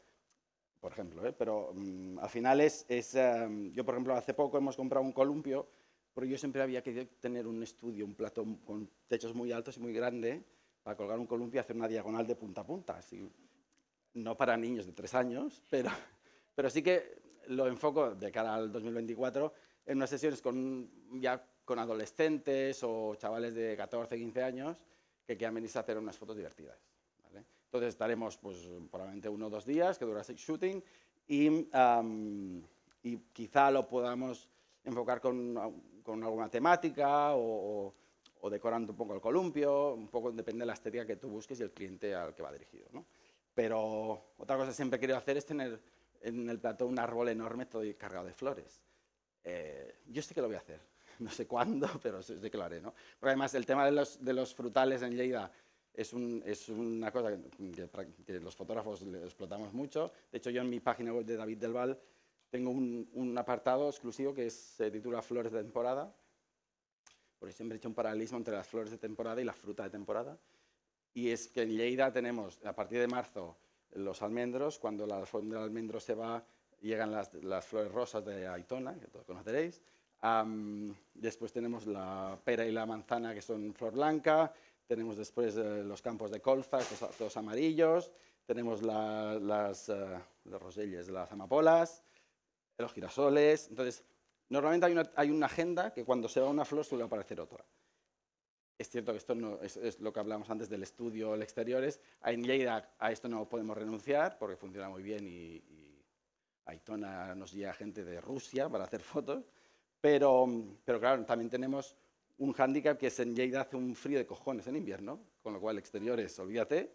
por ejemplo. ¿eh? Pero mm, al final es, es, em, yo por ejemplo hace poco hemos comprado un columpio porque yo siempre había querido tener un estudio, un plato con techos muy altos y muy grande, para colgar un columpio y hacer una diagonal de punta a punta. Así, no para niños de tres años, pero, pero sí que lo enfoco de cara al 2024 en unas sesiones con, ya con adolescentes o chavales de 14, 15 años que quieran venirse a hacer unas fotos divertidas. Entonces estaremos pues, probablemente uno o dos días que dura ese shooting y, y quizá lo podamos enfocar con, con alguna temática o- o decorando un poco el columpio, un poco depende de la estética que tú busques y el cliente al que va dirigido. ¿no? Pero otra cosa que siempre he querido hacer es tener en el plató un árbol enorme todo cargado de flores. Eh, yo sé que lo voy a hacer, no sé cuándo, pero sé, que lo haré. ¿no? Porque además el tema de los, de los frutales en Lleida es, un- es una cosa que, los fotógrafos explotamos mucho. De hecho, yo en mi página web de David del Val tengo un, un apartado exclusivo que se titula Flores de temporada, porque siempre he hecho un paralelismo entre las flores de temporada y la fruta de temporada. Y es que en Lleida tenemos, a partir de marzo, los almendros, cuando la flor del almendro se va, llegan las, flores rosas de Aitona, que todos conoceréis. Después tenemos la pera y la manzana, que son flor blanca. Tenemos después eh, los campos de colza, todos, todos amarillos. Tenemos la- las, eh, los roselles de las amapolas, los girasoles. Entonces, normalmente hay una, hay una agenda que cuando se va una flor suele aparecer otra. Es cierto que esto no, es, es lo que hablamos antes del estudio, el exteriores. En Lleida a esto no podemos renunciar porque funciona muy bien y, y Aitona nos llega gente de Rusia para hacer fotos. Pero, pero claro, también tenemos un hándicap que es en Lleida hace un frío de cojones en invierno, con lo cual exteriores, olvídate,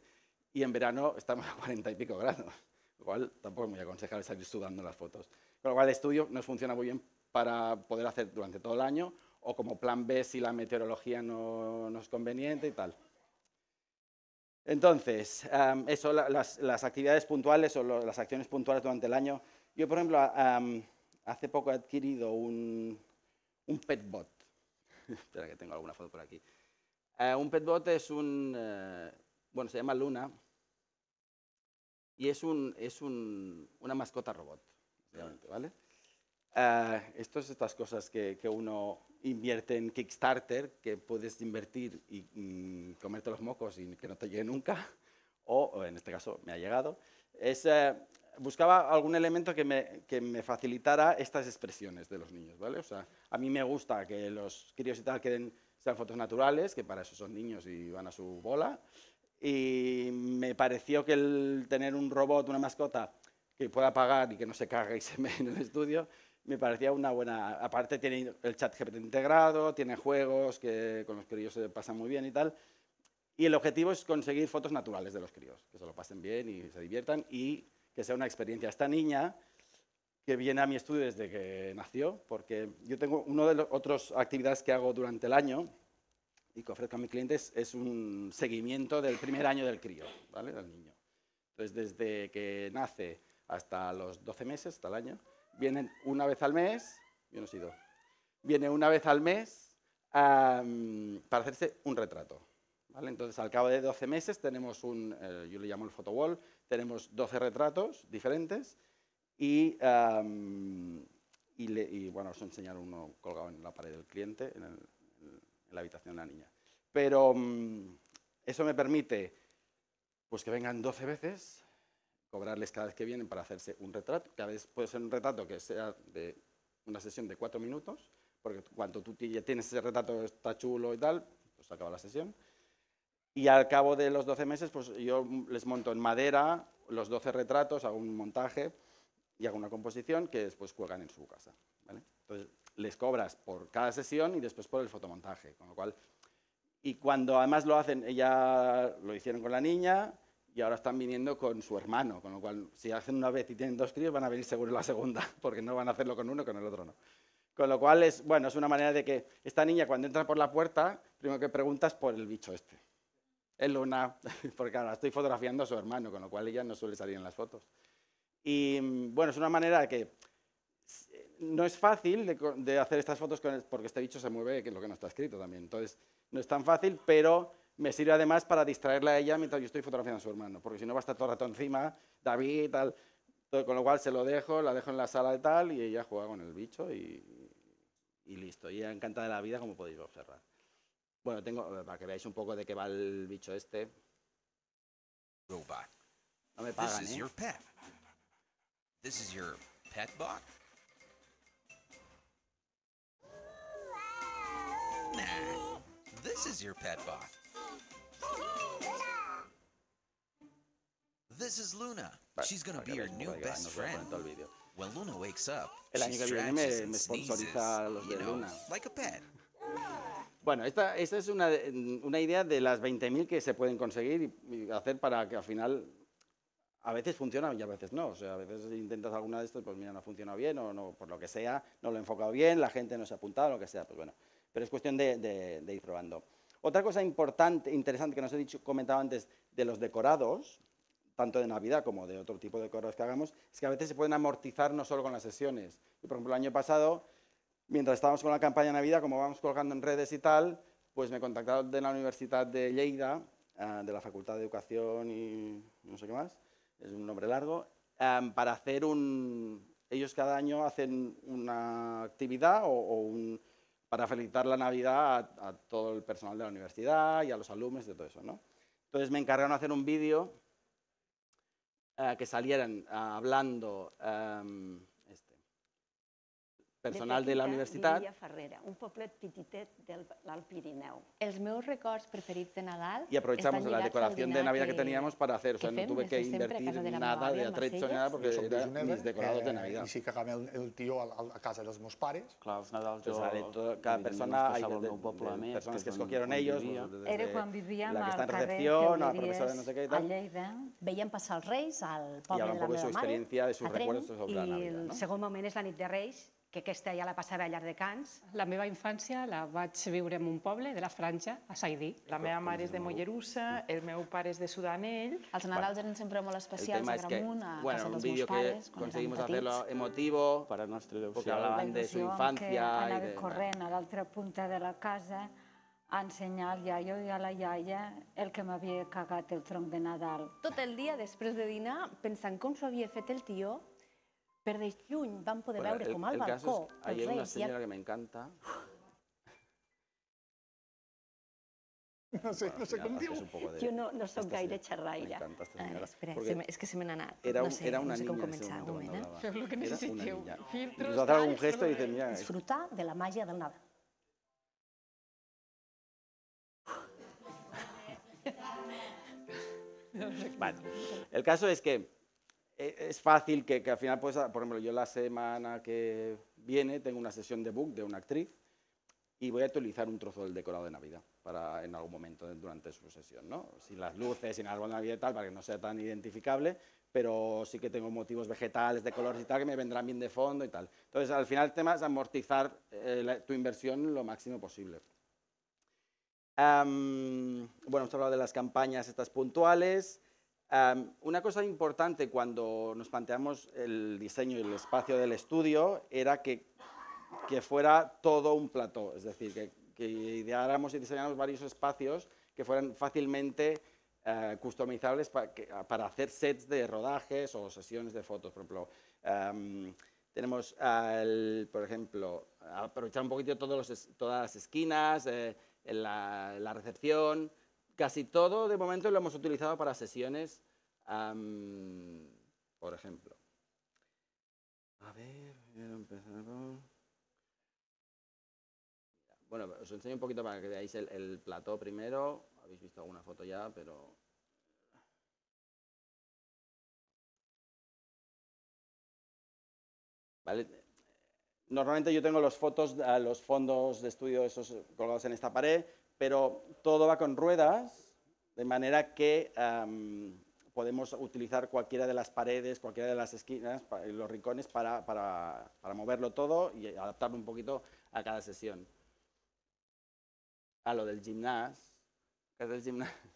y en verano estamos a 40 y pico grados, lo cual tampoco es muy aconsejable salir sudando las fotos. Con lo cual el estudio nos funciona muy bien para poder hacer durante todo el año o como plan B si la meteorología no, es conveniente y tal. Entonces, eso, la- las, actividades puntuales o las acciones puntuales durante el año. Yo, por ejemplo, hace poco he adquirido un, un petbot. Espera que tengo alguna foto por aquí. Eh, un petbot es un, eh, bueno, se llama Luna y es, un, es un- una mascota robot, ¿vale? Eh, estas estas cosas que, que uno invierte en Kickstarter, que puedes invertir y mm, comerte los mocos y que no te llegue nunca, o, o en este caso me ha llegado, es, eh, buscaba algún elemento que me, que me facilitara estas expresiones de los niños, ¿vale? O sea, a mí me gusta que los críos y tal queden, sean fotos naturales, que para eso son niños y van a su bola, y me pareció que el tener un robot, una mascota, que pueda pagar y que no se cague y se me en el estudio, me parecía una buena... Aparte tiene el chat GPT integrado, tiene juegos que, con los críos se pasan muy bien y tal. Y el objetivo es conseguir fotos naturales de los críos, que se lo pasen bien y se diviertan y que sea una experiencia. Esta niña, que viene a mi estudio desde que nació, porque yo tengo uno de los otros actividades que hago durante el año y que ofrezco a mis clientes es un seguimiento del primer año del crío, ¿vale? Del niño. Entonces, desde que nace hasta los 12 meses, hasta el año, vienen una vez al mes, yo no he sido, viene una vez al mes para hacerse un retrato. ¿vale? Entonces, al cabo de 12 meses tenemos un, eh, yo le llamo el photo wall, tenemos 12 retratos diferentes y, y, bueno, os enseñar uno colgado en la pared del cliente, en la habitación de la niña. Pero mm, eso me permite pues que vengan 12 veces, cobrarles cada vez que vienen para hacerse un retrato. Cada vez puede ser un retrato que sea de una sesión de cuatro minutos, porque cuando tú tienes ese retrato, está chulo y tal, pues acaba la sesión. Y al cabo de los 12 meses, pues yo les monto en madera los 12 retratos, hago un montaje y hago una composición que después cuelgan en su casa. Entonces, les cobras por cada sesión y después por el fotomontaje, con lo cual... Y cuando además lo hacen, ella lo hicieron con la niña y ahora están viniendo con su hermano, con lo cual si hacen una vez y tienen dos críos van a venir seguro la segunda, porque no van a hacerlo con uno con el otro no. Con lo cual es, bueno, es una manera de que esta niña cuando entra por la puerta, primero que preguntas por el bicho este. Es Luna, porque ahora estoy fotografiando a su hermano, con lo cual ella no suele salir en las fotos. Y mm, bueno, es una manera de que s- no es fácil de, de hacer estas fotos con el- porque este bicho se mueve, que es lo que no está escrito también. Entonces, no es tan fácil, pero me sirve además para distraerla a ella mientras yo estoy fotografiando a su hermano, porque si no va a estar todo el rato encima, David y tal. Todo- con lo cual se lo dejo, la dejo en la sala de tal y ella juega con el bicho y, y listo. Y encantada de la vida, como podéis observar. Bueno, tengo, para que veáis un poco de qué va el bicho este. Robot. No me This pagan, is ¿eh? your pet. This is your pet bot? Nah. This is your pet bot. This is Luna. She's gonna be your new best friend. When Luna wakes up, El año que viene me- me sponsoriza a los de Luna. like a pet. Bueno, esta, esta es una, una idea de las 20.000 que se pueden conseguir y, y hacer para que al final a veces funciona y a veces no. O sea, a veces intentas alguna de estas, pues mira, no ha funcionado bien o no, por lo que sea, no lo he enfocado bien, la gente no se ha apuntado, lo que sea, pues bueno. Pero es cuestión de, de- de ir probando. Otra cosa importante, interesante que nos he dicho, comentado antes de los decorados, tanto de Navidad como de otro tipo de decorados que hagamos, es que a veces se pueden amortizar no solo con las sesiones. Por ejemplo, el año pasado mientras estábamos con la campaña Navidad, como vamos colgando en redes y tal, pues me contactaron de la Universidad de Lleida, ah, de la Facultad de Educación y no sé qué más, es un nombre largo, am, para hacer un... Ellos cada año hacen una actividad o un, para felicitar la Navidad a, todo el personal de la universidad y a los alumnos de todo eso, ¿no? Entonces me encargaron hacer un vídeo eh, que salieran ah, hablando este, personal de la universitat Vivia Ferrera, un poblet petitet de l'Alt Pirineu. Els meus records preferits de Nadal y aprovechamos estan la lligats al decoración de dinar Navidad que, teníamos para hacer, o sea, que no fem tuve des que de sempre a invertir casa de la nada de memòria, atrecho ni Marsella. nada porque Jo soc de eran Juneda, mis decorados de eh, Navidad. I sí que acabem el, el tio a, a casa dels meus pares. Clar, els Nadals jo, sale todo, cada evidentment, persona, els hay passava al de- meu poble de més, personas que que és on- escogieron on ellos, vivia. pues, desde Era quan vivíem la que está al en carrer recepción, a la Teories, profesora de no sé qué y a tal, Lleida. Veiem passar els Reis al y poble habla un de la poco de su meva mare, experiencia, de sus a Tremp, recuerdos sobre la i Navidad, el ¿no? segon moment és la nit de Reis, que aquesta ja la passava a llar de Cans. La meva infància la vaig viure en un poble de la Franja, a Saidí. La meva mare és de Mollerussa, el meu pare és de Sudanell. Els Nadals eren sempre molt especials a Gramunt, a bueno, casa un dels vídeo meus que pares, quan conseguimos hacerlo petits. emotivo, Para nostre Déu porque hablaban de su infancia y anava de... corrent a l'altra punta de la casa a ensenyar al iaio i a la iaia el que m'havia cagat el tronc de Nadal. Tot el dia, després de dinar, pensant com s'ho havia fet el tio, per de lluny vam poder Bueno, veure com al el caso balcó hay una señora que me encanta. No sé, no sé com diu. un de- Jo no, no sóc gaire xerraire. encanta esta Ah, señora. espera, porque se me, és que se me n'ha anat. Era, no un- sé, era una no sé com començar, un moment, eh? Que necessiteu. Filtros, talls, gesto y tot dice, bé. mira, Disfrutar de la màgia del Nadal. Vale. El caso es que es fácil que, que al final, pues, por ejemplo, yo la semana que viene tengo una sesión de book de una actriz y voy a utilizar un trozo del decorado de Navidad para en algún momento durante su sesión, ¿no? Sin las luces, sin árbol de Navidad y tal, para que no sea tan identificable, pero sí que tengo motivos vegetales, de colores y tal, que me vendrán bien de fondo y tal. Entonces, al final el tema es amortizar eh, la- tu inversión lo máximo posible. Am, bueno, hemos hablado de las campañas estas puntuales. Una cosa importante cuando nos planteamos el diseño y el espacio del estudio era que, fuera todo un plató, es decir, que, ideáramos y diseñáramos varios espacios que fueran fácilmente eh, customizables para hacer sets de rodajes o sesiones de fotos. Por ejemplo, am, tenemos, por ejemplo, aprovechar un poquito todas las esquinas, eh, la recepción, casi todo de momento lo hemos utilizado para sesiones, por ejemplo. A ver, a empezar con- Bueno, os enseño un poquito para que veáis el, plató primero. Habéis visto alguna foto ya, pero... ¿Vale? Normalmente yo tengo los fotos, los fondos de estudio esos colgados en esta pared, pero todo va con ruedas, de manera que am, podemos utilizar cualquiera de las paredes, cualquiera de las esquinas, los rincones para, moverlo todo y adaptarlo un poquito a cada sesión. A lo del gimnasio, ¿qué es del gimnasio?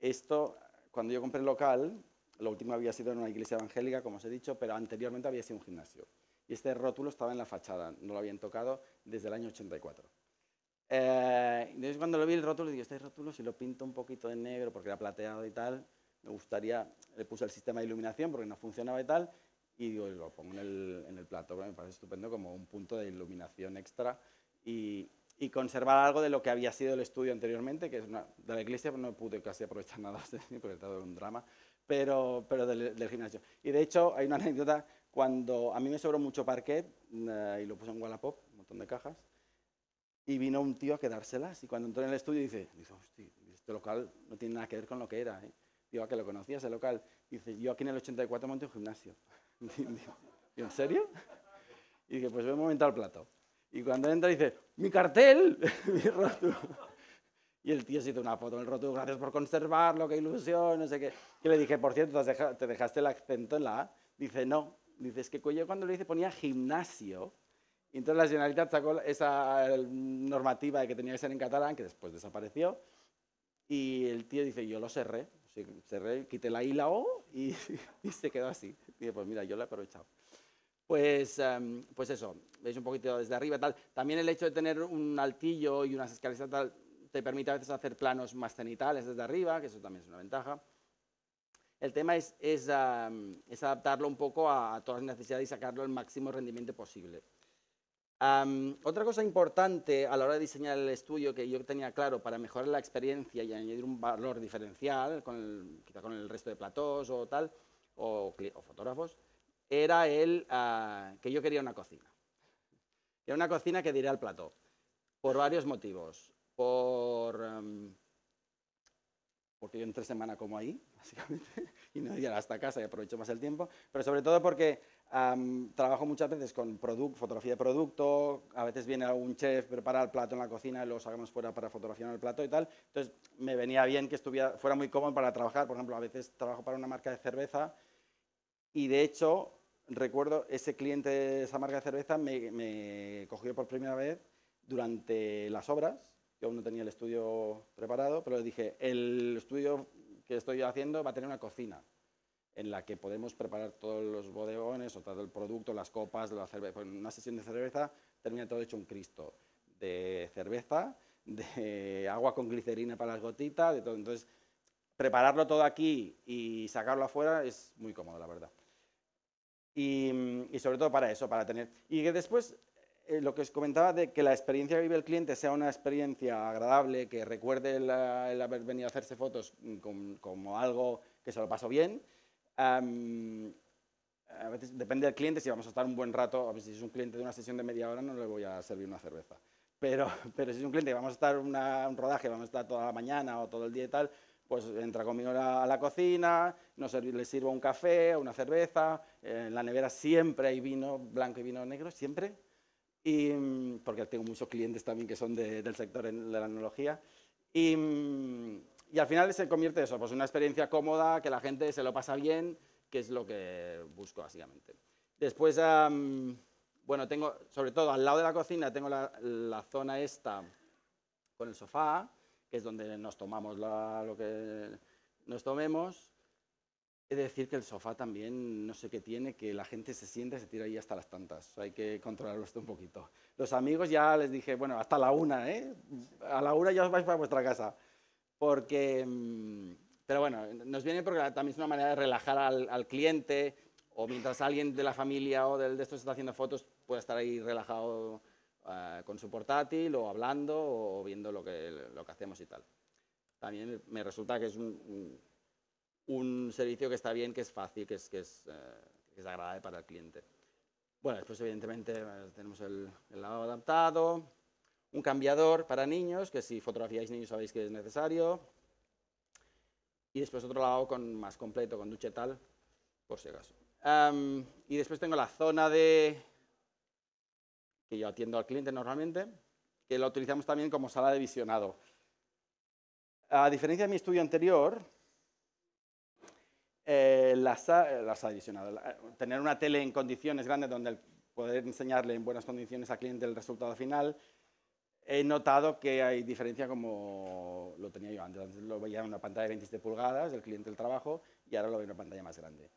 Esto, cuando yo compré el local, lo último había sido en una iglesia evangélica, como os he dicho, pero anteriormente había sido un gimnasio. Y este rótulo estaba en la fachada, no lo habían tocado desde el año 84. Eh, entonces cuando lo vi el rótulo, digo, este rótulo si lo pinto un poquito de negro porque era plateado y tal, me gustaría, le puse el sistema de iluminación porque no funcionaba y tal, y digo, lo pongo en el, en el plató, me parece estupendo como un punto de iluminación extra y, y conservar algo de lo que había sido el estudio anteriormente, que es una, de la iglesia no pude casi aprovechar nada porque estaba un drama, pero, pero del, del, gimnasio. Y de hecho hay una anécdota, cuando a mí me sobró mucho parquet uh, y lo puse en Wallapop, un montón de cajas, y vino un tío a quedárselas y cuando entró en el estudio dice, este local no tiene nada que ver con lo que era. ¿eh? Digo, ¿a que lo conocía ese local? Dice, yo aquí en el 84 monté un gimnasio. Digo, ¿en serio? Y dije, pues ve un momento al plato. Y cuando entra dice, ¡mi cartel! mi rótulo. Y el tío se hizo una foto en el rótulo, gracias por conservarlo, qué ilusión, no sé qué. Y le dije, por cierto, ¿te dejaste el acento en la A? Dice, no. Dice, es que yo cuando lo hice ponía gimnasio. Entonces la Generalitat sacó esa normativa de que tenía que ser en catalán, que después desapareció. Y el tío dice, yo lo cerré. cerré, quité la I O y, y se quedó así. Y dije, pues mira, yo lo he aprovechado. Pues, um, pues eso, veis un poquito desde arriba tal. También el hecho de tener un altillo y unas escaleras tal te permite a veces hacer planos más cenitales desde arriba, que eso también es una ventaja. El tema es, es, es adaptarlo un poco a, a, todas las necesidades y sacarlo el máximo rendimiento posible. Um, otra cosa importante a la hora de diseñar el estudio que yo tenía claro para mejorar la experiencia y añadir un valor diferencial, con el, quizá con el resto de platós o tal, o, fotógrafos, era el uh, que yo quería una cocina. Era una cocina que diría al plató, por varios motivos. Por, porque yo en tres semanas como ahí, básicamente, y no iría hasta casa y aprovecho más el tiempo, pero sobre todo porque um, trabajo muchas veces con fotografía de producto, a veces viene algún chef, prepara el plato en la cocina y lo sacamos fuera para fotografiar el plato y tal, entonces me venía bien que estuviera, fuera muy cómodo para trabajar, por ejemplo, a veces trabajo para una marca de cerveza y de hecho recuerdo ese cliente esa marca de cerveza me, me cogió por primera vez durante las obras, yo aún no tenía el estudio preparado, pero le dije, el estudio que estoy haciendo va a tener una cocina en la que podemos preparar todos los bodegones, o todo el producto, las copas, la cerveza. Pues una sesión de cerveza termina todo hecho un Cristo de cerveza, de agua con glicerina para las gotitas, de todo. Entonces, prepararlo todo aquí y sacarlo afuera es muy cómodo, la verdad. Y sobre todo para eso, para tener... Y que después eh, lo que os comentaba de que la experiencia que vive el cliente sea una experiencia agradable, que recuerde la, el haber venido a hacerse fotos como, como algo que se lo pasó bien. Um, a veces depende del cliente, si vamos a estar un buen rato, a ver si es un cliente de una sesión de media hora no le voy a servir una cerveza. Pero, pero si es un cliente que vamos a estar una, un rodaje, vamos a estar toda la mañana o todo el día y tal, pues entra conmigo a la, cocina, nos le sirvo un café, una cerveza, en la nevera siempre hay vino blanco y vino negro, siempre, y, porque tengo muchos clientes también que son de, del sector de la analogía. Y, y, al final se convierte eso, pues una experiencia cómoda, que la gente se lo pasa bien, que es lo que busco básicamente. Después, bueno, tengo, sobre todo al lado de la cocina, tengo la, zona esta con el sofá, que es donde nos tomamos lo que nos tomemos. He de decir que el sofá también, no sé qué tiene, que la gente se siente y se tira ahí hasta las tantas. Hay que controlarlo esto un poquito. Los amigos ya les dije, bueno, hasta la una, ¿eh? A la una ya os vais para vuestra casa. Porque, mm, pero bueno, nos viene porque también es una manera de relajar al, cliente, o mientras alguien de la familia o del, de estos está haciendo fotos, puede estar ahí relajado uh, con su portátil, o hablando, o viendo lo que, lo que hacemos y tal. También me resulta que es un un servicio que está bien, que es fácil, que es, que es, eh, que es agradable para el cliente. Bueno, después evidentemente eh, tenemos el, el, lavabo adaptado, un cambiador para niños, que si fotografiáis niños sabéis que es necesario, y después otro lavabo con, más completo, con ducha tal, por si acaso. Y después tengo la zona de que yo atiendo al cliente normalmente, que la utilizamos también como sala de visionado. A diferencia de mi estudio anterior, eh, las, las adicionado. Tener una tele en condiciones grandes donde poder enseñarle en buenas condiciones al cliente el resultado final, he notado que hay diferencia como lo tenía yo antes. Antes lo veía en una pantalla de 27 pulgadas, el cliente del trabajo, y ahora lo veo en una pantalla más grande.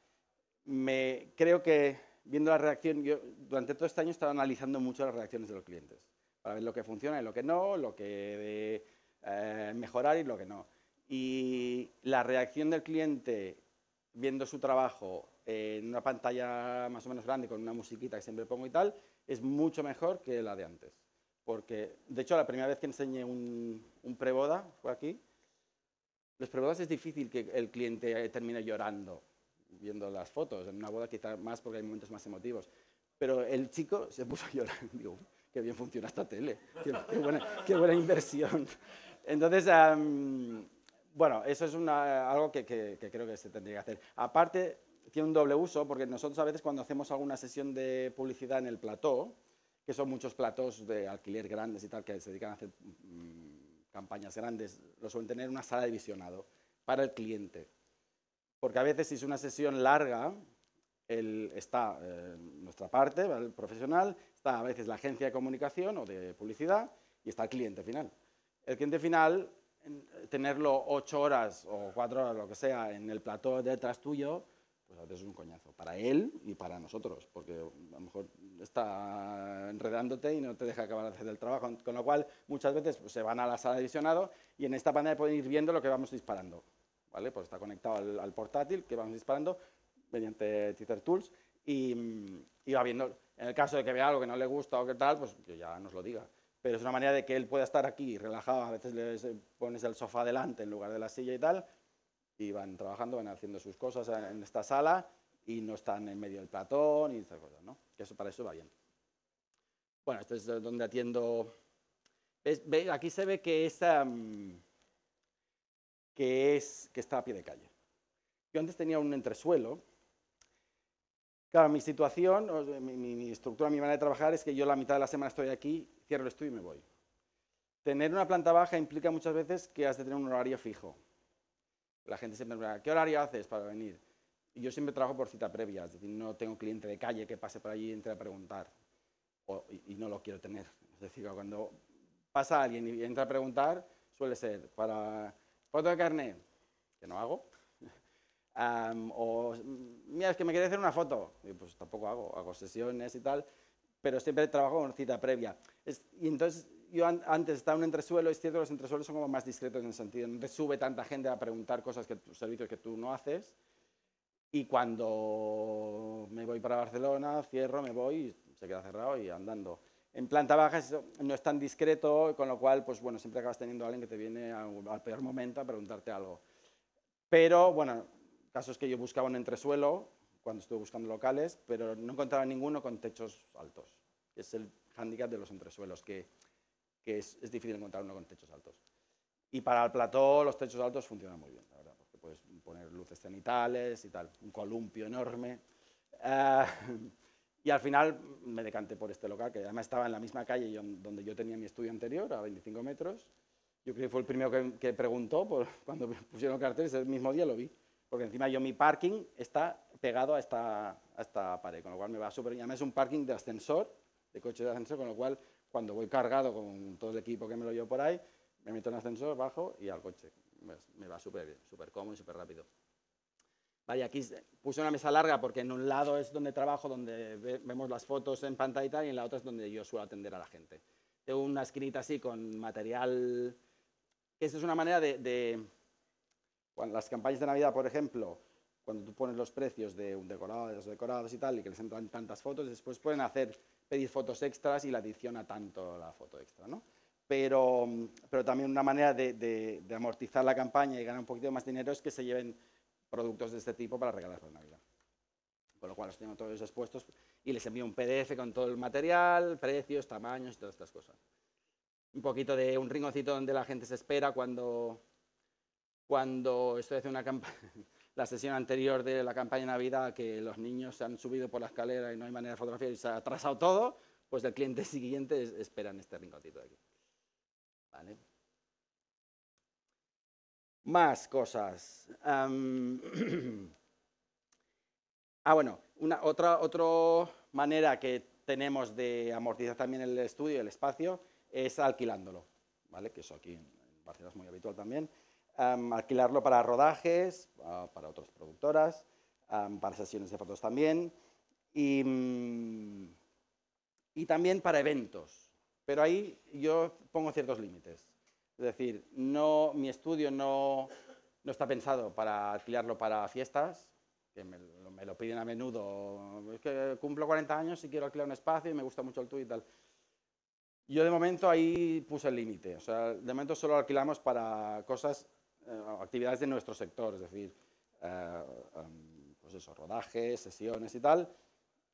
Me, creo que, viendo la reacción, yo durante todo este año he estado analizando mucho las reacciones de los clientes, para ver lo que funciona y lo que no, lo que debe eh, mejorar y lo que no. Y la reacción del cliente viendo su trabajo en una pantalla más o menos grande con una musiquita que siempre pongo y tal, es mucho mejor que la de antes. Porque, de hecho, la primera vez que enseñé un, un preboda fue aquí. Los prebodas es difícil que el cliente termine llorando viendo las fotos. En una boda quizá más porque hay momentos más emotivos. Pero el chico se puso a llorar. Digo, "Uy, qué bien funciona esta tele. Qué, qué buena, qué buena inversión. Entonces, am, bueno, eso es una- algo que, creo que se tendría que hacer. Aparte, tiene un doble uso, porque nosotros a veces cuando hacemos alguna sesión de publicidad en el plató, que son muchos platós de alquiler grandes y tal, que se dedican a hacer mm, campañas grandes, lo suelen tener en una sala de visionado para el cliente. Porque a veces si es una sesión larga, está eh, nuestra parte, el profesional, está a veces la agencia de comunicación o de publicidad y está el cliente final. El cliente final, tenerlo ocho horas o cuatro horas, lo que sea, en el plató detrás tuyo, pues a veces es un coñazo, para él y para nosotros, porque a lo mejor está enredándote y no te deja acabar de hacer el trabajo, con lo cual muchas veces pues, se van a la sala de visionado y en esta pantalla pueden ir viendo lo que vamos disparando, ¿vale? Pues está conectado al, al portátil que vamos disparando mediante Tether Tools y, mm, y va viendo, en el caso de que vea algo que no le gusta o que tal, pues que ya nos lo diga. Pero es una manera de que él pueda estar aquí relajado, a veces le pones el sofá delante en lugar de la silla y tal, y van trabajando, van haciendo sus cosas en esta sala y no están en medio del platón y estas cosas, ¿no? Que eso para eso va bien. Bueno, esto es donde atiendo. Aquí se ve que es, am, que es que está a pie de calle. Yo antes tenía un entresuelo. Claro, mi situación, mi estructura, mi manera de trabajar es que yo la mitad de la semana estoy aquí, cierro el estudio y me voy. Tener una planta baja implica muchas veces que has de tener un horario fijo. La gente siempre me pregunta, ¿qué horario haces para venir? Y yo siempre trabajo por cita previa, es decir, no tengo cliente de calle que pase por allí y entre a preguntar. Y, no lo quiero tener. Es decir, cuando pasa alguien y entra a preguntar, suele ser para foto de carne, que no hago. O, mira, es que me quiere hacer una foto. Y pues tampoco hago, hago sesiones y tal, pero siempre trabajo con cita previa. Es- y entonces, yo an- antes estaba en un entresuelo, es cierto que los entresuelos son como más discretos en el sentido, no te sube tanta gente a preguntar cosas que tus servicios que tú no haces. Y cuando me voy para Barcelona, cierro, me voy, y se queda cerrado y andando. En planta baja eso no es tan discreto, con lo cual, pues bueno, siempre acabas teniendo a alguien que te viene al peor momento a preguntarte algo. Pero, bueno, casos que yo buscaba un entresuelo cuando estuve buscando locales, pero no encontraba ninguno con techos altos. Es el hándicap de los entresuelos, que, que es, es difícil encontrar uno con techos altos. Y para el plató los techos altos funcionan muy bien, la verdad, porque puedes poner luces cenitales y tal, un columpio enorme. Ah, y al final me decanté por este local, que además estaba en la misma calle donde yo tenía mi estudio anterior, a 25 metros. Yo creo que fue el primero que, que preguntó por, cuando pusieron carteles, el mismo día lo vi. Porque encima yo mi parking está pegado a esta, a esta pared, con lo cual me va súper bien. Además es un parking de ascensor, de coche de ascensor, con lo cual cuando voy cargado con todo el equipo que me lo llevo por ahí, me meto en el ascensor, bajo y al coche. Me, va súper bien, súper cómodo y súper rápido. Vale, aquí se- puse una mesa larga porque en un lado es donde trabajo, donde ve- vemos las fotos en pantalla y tal, y en la otra es donde yo suelo atender a la gente. Tengo una esquinita así con material, esa es una manera de- las campañas de Navidad, por ejemplo, cuando tú pones los precios de un decorado, de los decorados y tal, y que les entran tantas fotos, después pueden hacer, pedir fotos extras y la adiciona tanto la foto extra, ¿no? Pero, pero también una manera de amortizar la campaña y ganar un poquito más dinero es que se lleven productos de este tipo para regalar para Navidad. Con lo cual los tengo todos expuestos y les envío un PDF con todo el material, precios, tamaños y todas estas cosas. Un poquito de un rinconcito donde la gente se espera cuando, cuando estoy haciendo una la sesión anterior de la campaña de Navidad, que los niños se han subido por la escalera y no hay manera de fotografiar y se ha atrasado todo, pues el cliente siguiente es- espera en este rinconcito de aquí. ¿Vale? Más cosas. Ah, bueno, una, otra, otra manera que tenemos de amortizar también el estudio, el espacio, es alquilándolo, ¿vale? Que eso aquí en Barcelona es muy habitual también. Am, alquilarlo para rodajes, ah, para otras productoras, am, para sesiones de fotos también, y, mm, y también para eventos. Pero ahí yo pongo ciertos límites. Es decir, no, mi estudio no, no está pensado para alquilarlo para fiestas, que me, me lo piden a menudo. Es que cumplo 40 años y quiero alquilar un espacio y me gusta mucho el tuyo y tal. Yo de momento ahí puse el límite. O sea, de momento solo alquilamos para cosas, actividades de nuestro sector, es decir, eh, em, pues eso, rodajes, sesiones y tal.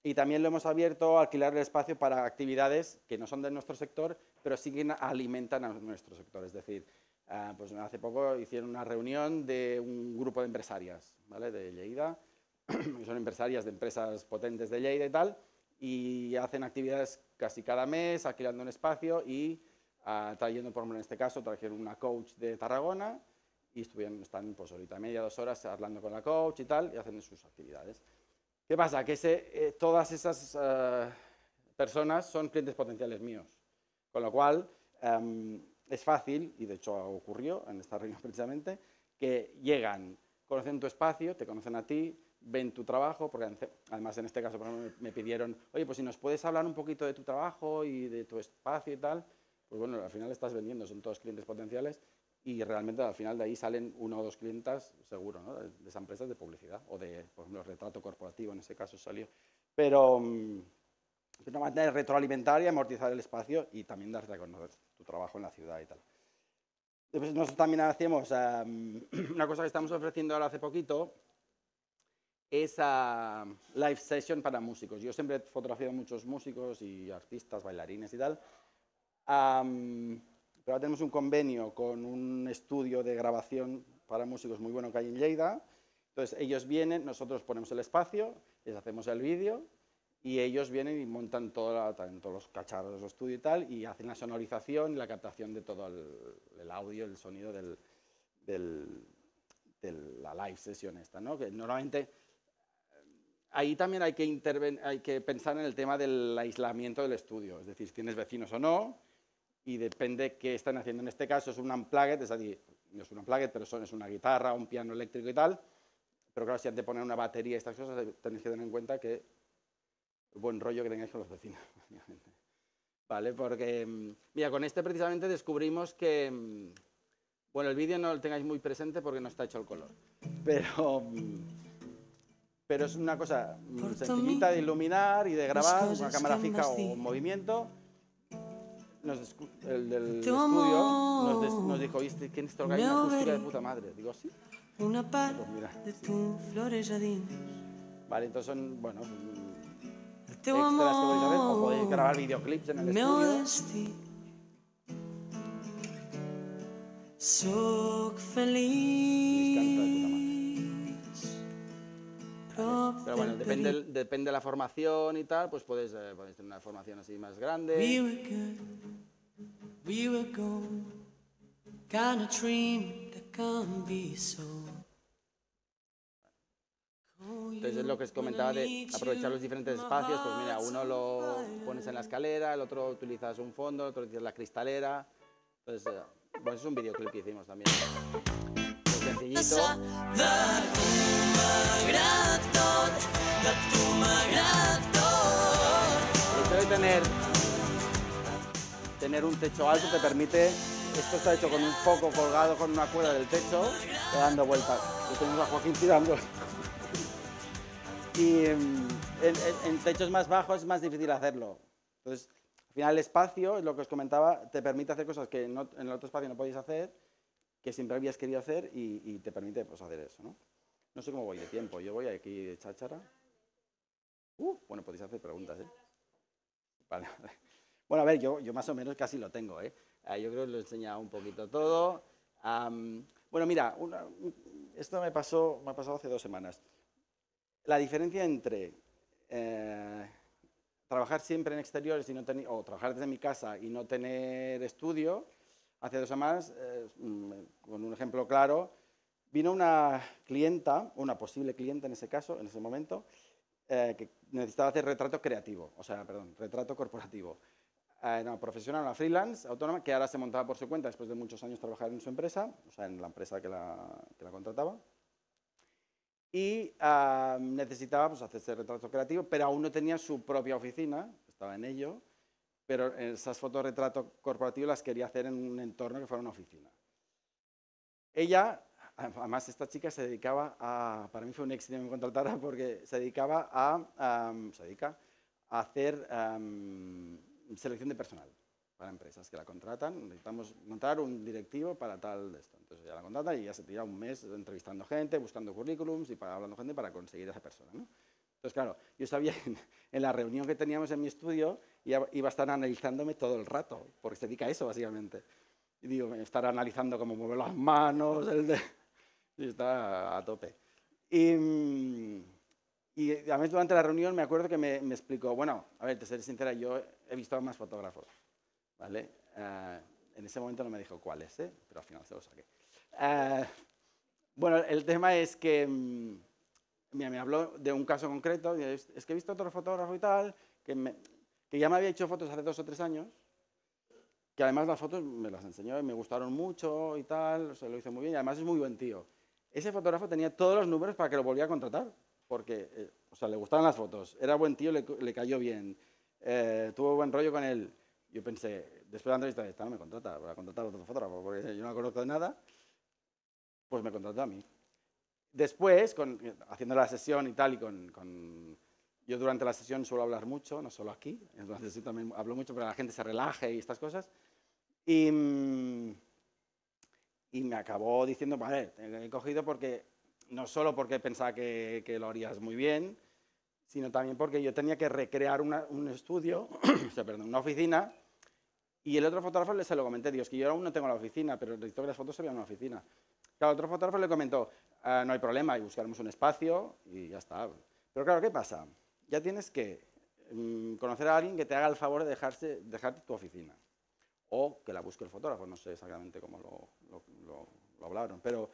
Y también lo hemos abierto a alquilar el espacio para actividades que no son de nuestro sector, pero sí que alimentan a nuestro sector. Es decir, ah, pues hace poco hicieron una reunión de un grupo de empresarias ¿vale? de Lleida, que son empresarias de empresas potentes de Lleida y tal, y hacen actividades casi cada mes, alquilando un espacio y ah, trayendo, por ejemplo, en este caso, trajeron una coach de Tarragona y estuvieron, están pues horita y media, dos horas hablando con la coach y tal, y hacen sus actividades. ¿Qué pasa? Que ese, eh, todas esas eh, personas son clientes potenciales míos. Con lo cual, em, es fácil, y de hecho ocurrió en esta reunión precisamente, que llegan, conocen tu espacio, te conocen a ti, ven tu trabajo, porque además en este caso por ejemplo, me pidieron, oye, pues si nos puedes hablar un poquito de tu trabajo y de tu espacio y tal, pues bueno, al final estás vendiendo, son todos clientes potenciales y realmente al final de ahí salen uno o dos clientes seguro, ¿no? de, esas empresas de publicidad o de, por ejemplo, retrato corporativo, en ese caso salió. Pero mm, es una manera de retroalimentar y amortizar el espacio y también darte a conocer tu trabajo en la ciudad y tal. Después nosotros también hacemos em, una cosa que estamos ofreciendo ahora hace poquito, es ah, live session para músicos. Yo siempre he fotografiado muchos músicos y artistas, bailarines y tal. Am, pero ahora tenemos un convenio con un estudio de grabación para músicos muy bueno que hay en Lleida. Entonces ellos vienen, nosotros ponemos el espacio, les hacemos el vídeo y ellos vienen y montan toda la- todos los cacharros su estudio y tal y hacen la sonorización y la captación de todo el, el audio, el sonido del, del- de la live session esta, ¿no? Que normalmente ahí también hay que, hay que pensar en el tema del aislamiento del estudio, es decir, si tienes vecinos o no, y depende qué están haciendo. En este caso es un unplugged, es decir, no es un unplugged, pero son, es una guitarra, un piano eléctrico y tal, pero claro, si han de poner una batería y estas cosas, tenéis que tener en cuenta que el buen rollo que tengáis con los vecinos, básicamente. ¿Vale? Porque, mm, mira, con este precisamente descubrimos que, mm, bueno, el vídeo no lo tengáis muy presente porque no está hecho el color, pero... mm, pero es una cosa sencillita de iluminar y de grabar, una cámara fija o en movimiento. Nos el del Tu estudio nos, des- amor nos dijo, ¿viste quién hay me una acústica de puta madre? Digo, sí. Una part Pues mira, de tu florejadín. Vale, entonces son, bueno, mm, extras que podéis hacer, o amor podéis grabar videoclips en el meu estudio. destí. Soc feliç. Prop Pero bueno, depende, depende de la formación y tal, pues puedes, eh, podéis tener una formación así más grande. We were good, we were. Kind of dream that can't be so. Entonces es lo que os comentaba de aprovechar los diferentes espacios, pues mira, uno lo pones en la escalera, el otro utilizas un fondo, el otro utilizas la cristalera. Entonces, eh, bueno, es un videoclip que hicimos también. Muy sencillito. Tot, de tener, tener un techo alto te permite, esto está hecho con un foco colgado con una cuerda del techo, dando vueltas. Y tenemos a Joaquín tirando. Y em, en, en- en techos más bajos es más difícil hacerlo. Entonces, al final el espacio, es lo que os comentaba, te permite hacer cosas que no- en el otro espacio no podéis hacer, que siempre habías querido hacer y, y te permite pues, hacer eso. ¿no? No sé cómo voy de tiempo, yo voy aquí de cháchara. Uh, bueno, podéis hacer preguntas, ¿eh? Vale. Bueno, a ver, yo, yo más o menos casi lo tengo, ¿eh? Ah, yo creo que lo he enseñado un poquito todo. Bueno, mira, esto me pasó, me ha pasado hace dos semanas. La diferencia entre eh, trabajar siempre en exteriores y no tener, o trabajar desde mi casa y no tener estudio, hace dos semanas, eh, mm, con un ejemplo claro, vino una clienta, una posible clienta en ese caso, en ese momento, eh, que necesitaba hacer retrato creativo, o sea, perdón, retrato corporativo. Eh, una profesional, una freelance, autónoma, que ahora se montaba por su cuenta después de muchos años trabajar en su empresa, o sea, en la empresa que la, que la contrataba. Y ah, necesitaba pues, hacerse retrato creativo, pero aún no tenía su propia oficina, estaba en ello, pero esas fotos de retrato corporativo las quería hacer en un entorno que fuera una oficina. Ella Además, esta chica se dedicaba a, para mí fue un éxito que me contratara porque se dedicaba a, am, se dedica a hacer am, selección de personal para empresas que la contratan. Necesitamos montar un directivo para tal de esto. Entonces ya la contratan y ya se tira un mes entrevistando gente, buscando currículums y para, hablando gente para conseguir a esa persona. ¿no? Entonces, claro, yo sabía en, en la reunión que teníamos en mi estudio iba a estar analizándome todo el rato, porque se dedica a eso básicamente. Y digo, estar analizando cómo mueve las manos, el de... y está a tope. Y, mm, y además durante la reunión me acuerdo que me, me explicó, bueno, a ver, te seré sincera, yo he visto a más fotógrafos, ¿vale? Eh, en ese momento no me dijo cuáles, ¿eh? pero al final se los saqué. Eh, bueno, el tema es que mm, mira, me habló de un caso concreto, y es, que he visto otro fotógrafo y tal, que, me- que ya me había hecho fotos hace dos o tres años, que además las fotos me las enseñó y me gustaron mucho y tal, se lo hizo muy bien y además es muy buen tío. Ese fotógrafo tenía todos los números para que lo volviera a contratar, porque eh, o sea, le gustaban las fotos, era buen tío, le, cayó bien, eh, tuvo buen rollo con él. Yo pensé, después de la entrevista, esta no me contrata, voy a contratar a otro fotógrafo, porque yo no conozco de nada, pues me contrató a mí. Después, haciendo la sesión y tal, y con, Yo durante la sesión suelo hablar mucho, no solo aquí, durante la también hablo mucho para que la gente se relaje y estas cosas. Y, mm, y me acabó diciendo, vale, te he cogido porque, no solo porque pensaba que, que lo harías muy bien, sino también porque yo tenía que recrear una- un estudio, perdón, una oficina, y el otro fotógrafo le se lo comenté, digo, es que yo aún no tengo la oficina, pero necesito que las fotos se vean en una oficina. Claro, otro fotógrafo le comentó, "Ah, no hay problema, y buscaremos un espacio y ya está. Pero claro, ¿qué pasa? Ya tienes que mm, conocer a alguien que te haga el favor de dejarse, dejarte tu oficina. O que la busque el fotógrafo, no sé exactamente cómo lo, hablaron. Pero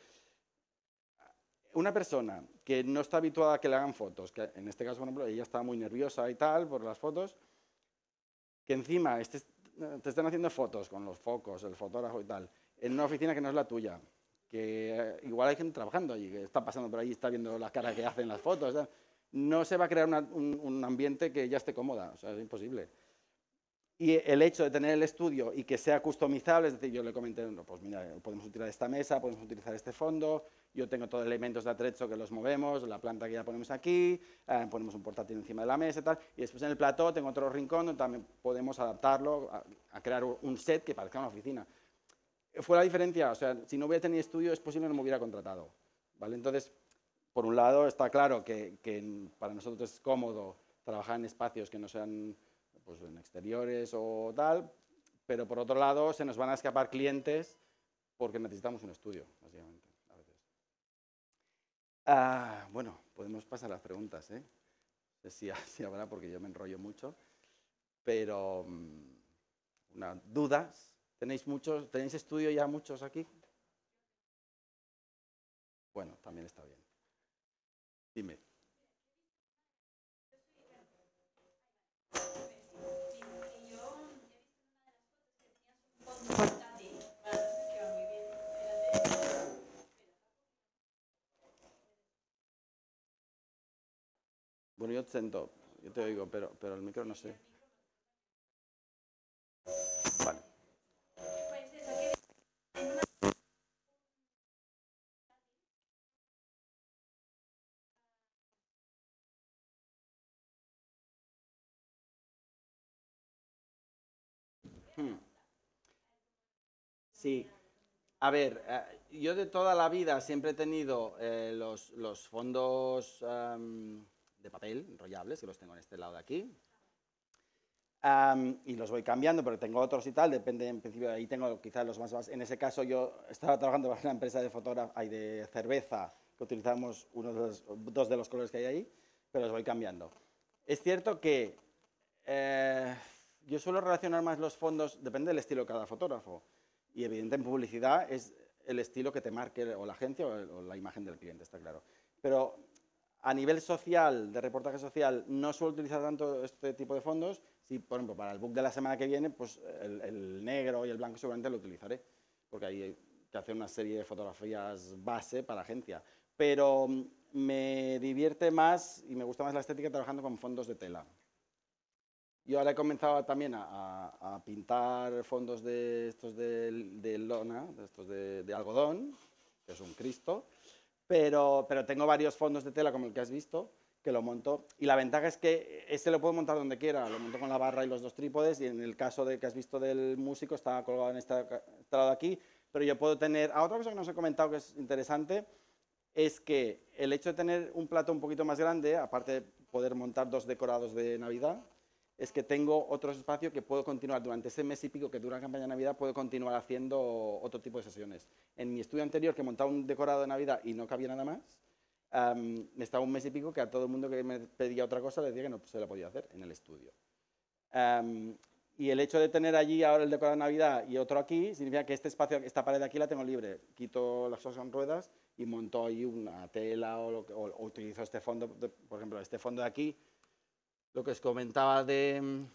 una persona que no está habituada a que le hagan fotos, que en este caso, por ejemplo, ella estaba muy nerviosa y tal por las fotos, que encima te están haciendo fotos con los focos, el fotógrafo y tal, en una oficina que no es la tuya, que eh, igual hay gente trabajando allí, que está pasando por ahí, está viendo la cara que hacen las fotos, no se va a crear un ambiente que ya esté cómoda, o sea, es imposible. Y el hecho de tener el estudio y que sea customizable, es decir, yo le comenté, no, pues mira, podemos utilizar esta mesa, podemos utilizar este fondo, yo tengo todos elementos de atrecho que los movemos, la planta que ya ponemos aquí, eh, ponemos un portátil encima de la mesa y tal, y después en el plató tengo otro rincón donde también podemos adaptarlo a, crear un set que parezca una oficina. Fue la diferencia, o sea, si no hubiera tenido estudio es posible que no me hubiera contratado, ¿vale? Entonces, por un lado está claro que, que para nosotros es cómodo trabajar en espacios que no sean pues, en exteriores o tal, pero por otro lado se nos van a escapar clientes porque necesitamos un estudio, básicamente. Ah, bueno, podemos pasar a las preguntas, ¿eh? No sé si, si habrá, porque yo me enrollo mucho, pero mm, una, dudas. ¿Tenéis muchos, tenéis estudio ya muchos aquí? Bueno, también está bien. Dime. Yo te yo te oigo, pero, pero el micro no sé. Vale. Hmm. Sí. A ver, eh, yo de toda la vida siempre he tenido eh, los, los fondos de papel enrollables, que los tengo en este lado de aquí. Am, y los voy cambiando, pero tengo otros y tal, depende, en principio ahí tengo quizás los más básicos. En ese caso yo estaba trabajando para una empresa de fotógrafo, hay de cerveza, que utilizamos uno de los, dos de los colores que hay ahí, pero los voy cambiando. Es cierto que eh, yo suelo relacionar más los fondos, depende del estilo de cada fotógrafo. Y evidente en publicidad es el estilo que te marque o la agencia o, o la imagen del cliente, está claro. Pero a nivel social, de reportaje social, no suelo utilizar tanto este tipo de fondos. Si, por ejemplo, para el book de la semana que viene, pues el, el negro y el blanco seguramente lo utilizaré, porque ahí hay que hacer una serie de fotografías base para agencia. Pero mm, me divierte más y me gusta más la estética trabajando con fondos de tela. Yo ahora he comenzado también a, a- a pintar fondos de estos de, de lona, de estos de, de algodón, que es un Cristo, pero, pero tengo varios fondos de tela como el que has visto, que lo monto. Y la ventaja es que este lo puedo montar donde quiera, lo monto con la barra y los dos trípodes, y en el caso de que has visto del músico, está colgado en este lado aquí, pero yo puedo tener... Ah, otra cosa que nos he comentado que es interesante, es que el hecho de tener un plato un poquito más grande, aparte de poder montar dos decorados de Navidad, es que tengo otro espacio que puedo continuar durante ese mes y pico que dura la campaña de Navidad, puedo continuar haciendo otro tipo de sesiones. En mi estudio anterior, que montaba un decorado de Navidad y no cabía nada más, me estaba un mes y pico que a todo el mundo que me pedía otra cosa le decía que no se la podía hacer en el estudio. Y el hecho de tener allí ahora el decorado de Navidad y otro aquí, significa que este espacio, esta pared de aquí la tengo libre. Quito las cosas con ruedas y monto ahí una tela o, lo utilizo este fondo, por ejemplo, este fondo de aquí, lo que os comentaba de,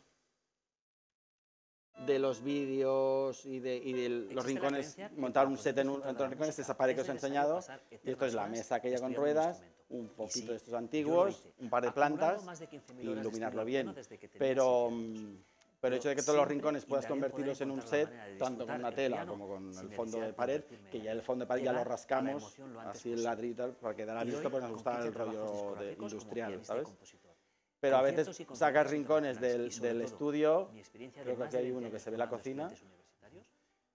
de los vídeos y de, y de los rincones, montar un set en, un, en los rincones, esa pared que os he enseñado, y esto es la mesa aquella con ruedas, un poquito de estos antiguos, un par de plantas, y iluminarlo bien. Pero, mm, pero el hecho de que todos los rincones puedas convertirlos en un set, tanto con una tela como con el fondo de pared, que ya el fondo de pared ya lo rascamos, así el ladrillo para quedar a visto, pues nos gusta el rollo de industrial, ¿sabes? Pero a veces sacas rincones del, del estudio, creo que aquí hay uno que se ve la cocina,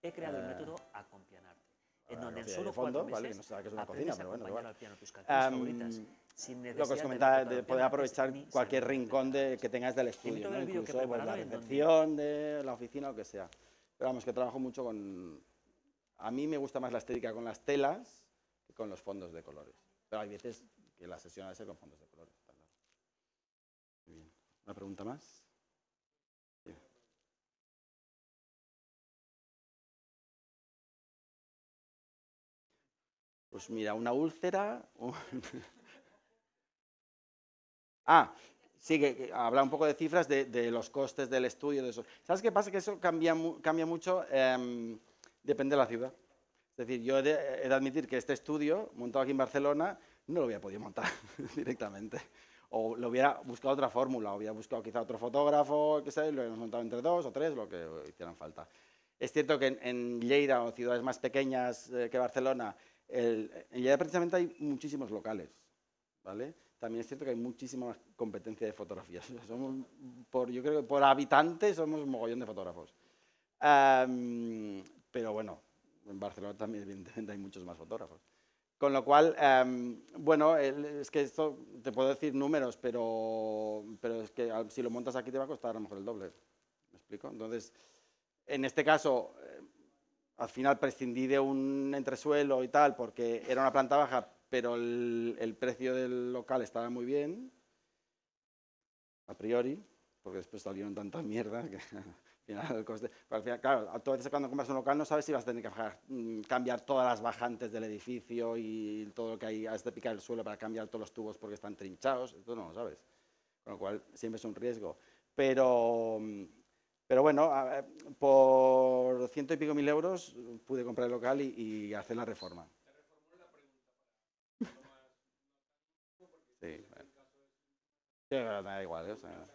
He creado el Eh, método Acompañarte, en donde en solo fondo, cuatro vale, meses no que es una cocina, pero bueno, igual. piano tus canciones sin lo que os comentaba, de poder aprovechar cualquier rincón de, que tengas del estudio, incluso pues, la recepción de la oficina, lo que sea. Pero vamos, que trabajo mucho con... A mí me gusta más la estética con las telas que con los fondos de colores. Pero hay veces que la sesión ha de ser con fondos de colores. está claro. Muy bien. ¿Una pregunta más? Pues mira, una úlcera. ah, sí, que, habla un poco de cifras de, los costes del estudio, de eso. ¿Sabes qué pasa? Que eso cambia, mu- cambia mucho, em, depende de la ciudad. Es decir, yo he de, he de admitir que este estudio, montado aquí en Barcelona, no lo hubiera podido montar directamente. O lo hubiera buscado otra fórmula, o hubiera buscado quizá otro fotógrafo, que sé, lo hubiéramos montado entre dos o tres, lo que hicieran falta. Es cierto que en, Lleida o ciudades más pequeñas eh, que Barcelona, el- en Lleida precisamente hay muchísimos locales, ¿vale? También es cierto que hay muchísima competencia de fotografías. Por, yo creo que por habitante somos un mogollón de fotógrafos. Pero bueno, en Barcelona también evidentemente hay muchos más fotógrafos. Con lo cual, am, bueno, es que esto te puedo decir números, pero, pero es que si lo montas aquí te va a costar a lo mejor el doble. ¿Me explico? Entonces, en este caso, eh, al final prescindí de un entresuelo y tal, porque era una planta baja, pero el precio del local estaba muy bien, a priori, porque después salieron tanta mierda que al final el coste... pero al final, claro, a veces cuando compras un local no sabes si vas a tener que bajar, mm, cambiar todas las bajantes del edificio y todo lo que hay, has de picar el suelo para cambiar todos los tubos porque están trinchados, esto no lo sabes. Con lo cual siempre es un riesgo. Pero, mm, pero bueno, ver, por ciento y pico mil euros pude comprar el local y, y hacer la reforma. Sí, bueno. Sí, pero da igual, ¿eh? o sea,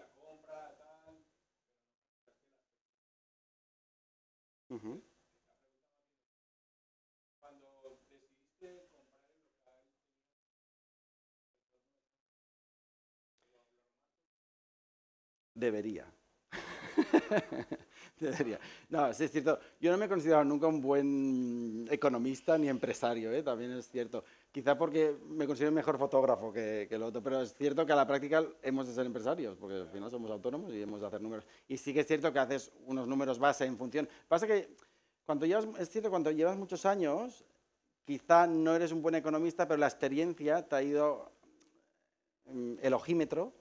Ujú. Ujú. Debería. No, es cierto. Yo no me he considerado nunca un buen economista ni empresario, ¿eh? también es cierto. Quizá porque me considero mejor fotógrafo que, que el otro, pero es cierto que a la práctica hemos de ser empresarios, porque al final somos autónomos y hemos de hacer números. Y sí que es cierto que haces unos números base en función. Pasa que cuando llevas, es cierto, cuando llevas muchos años, quizá no eres un buen economista, pero la experiencia te ha ido, mm, el ojímetro,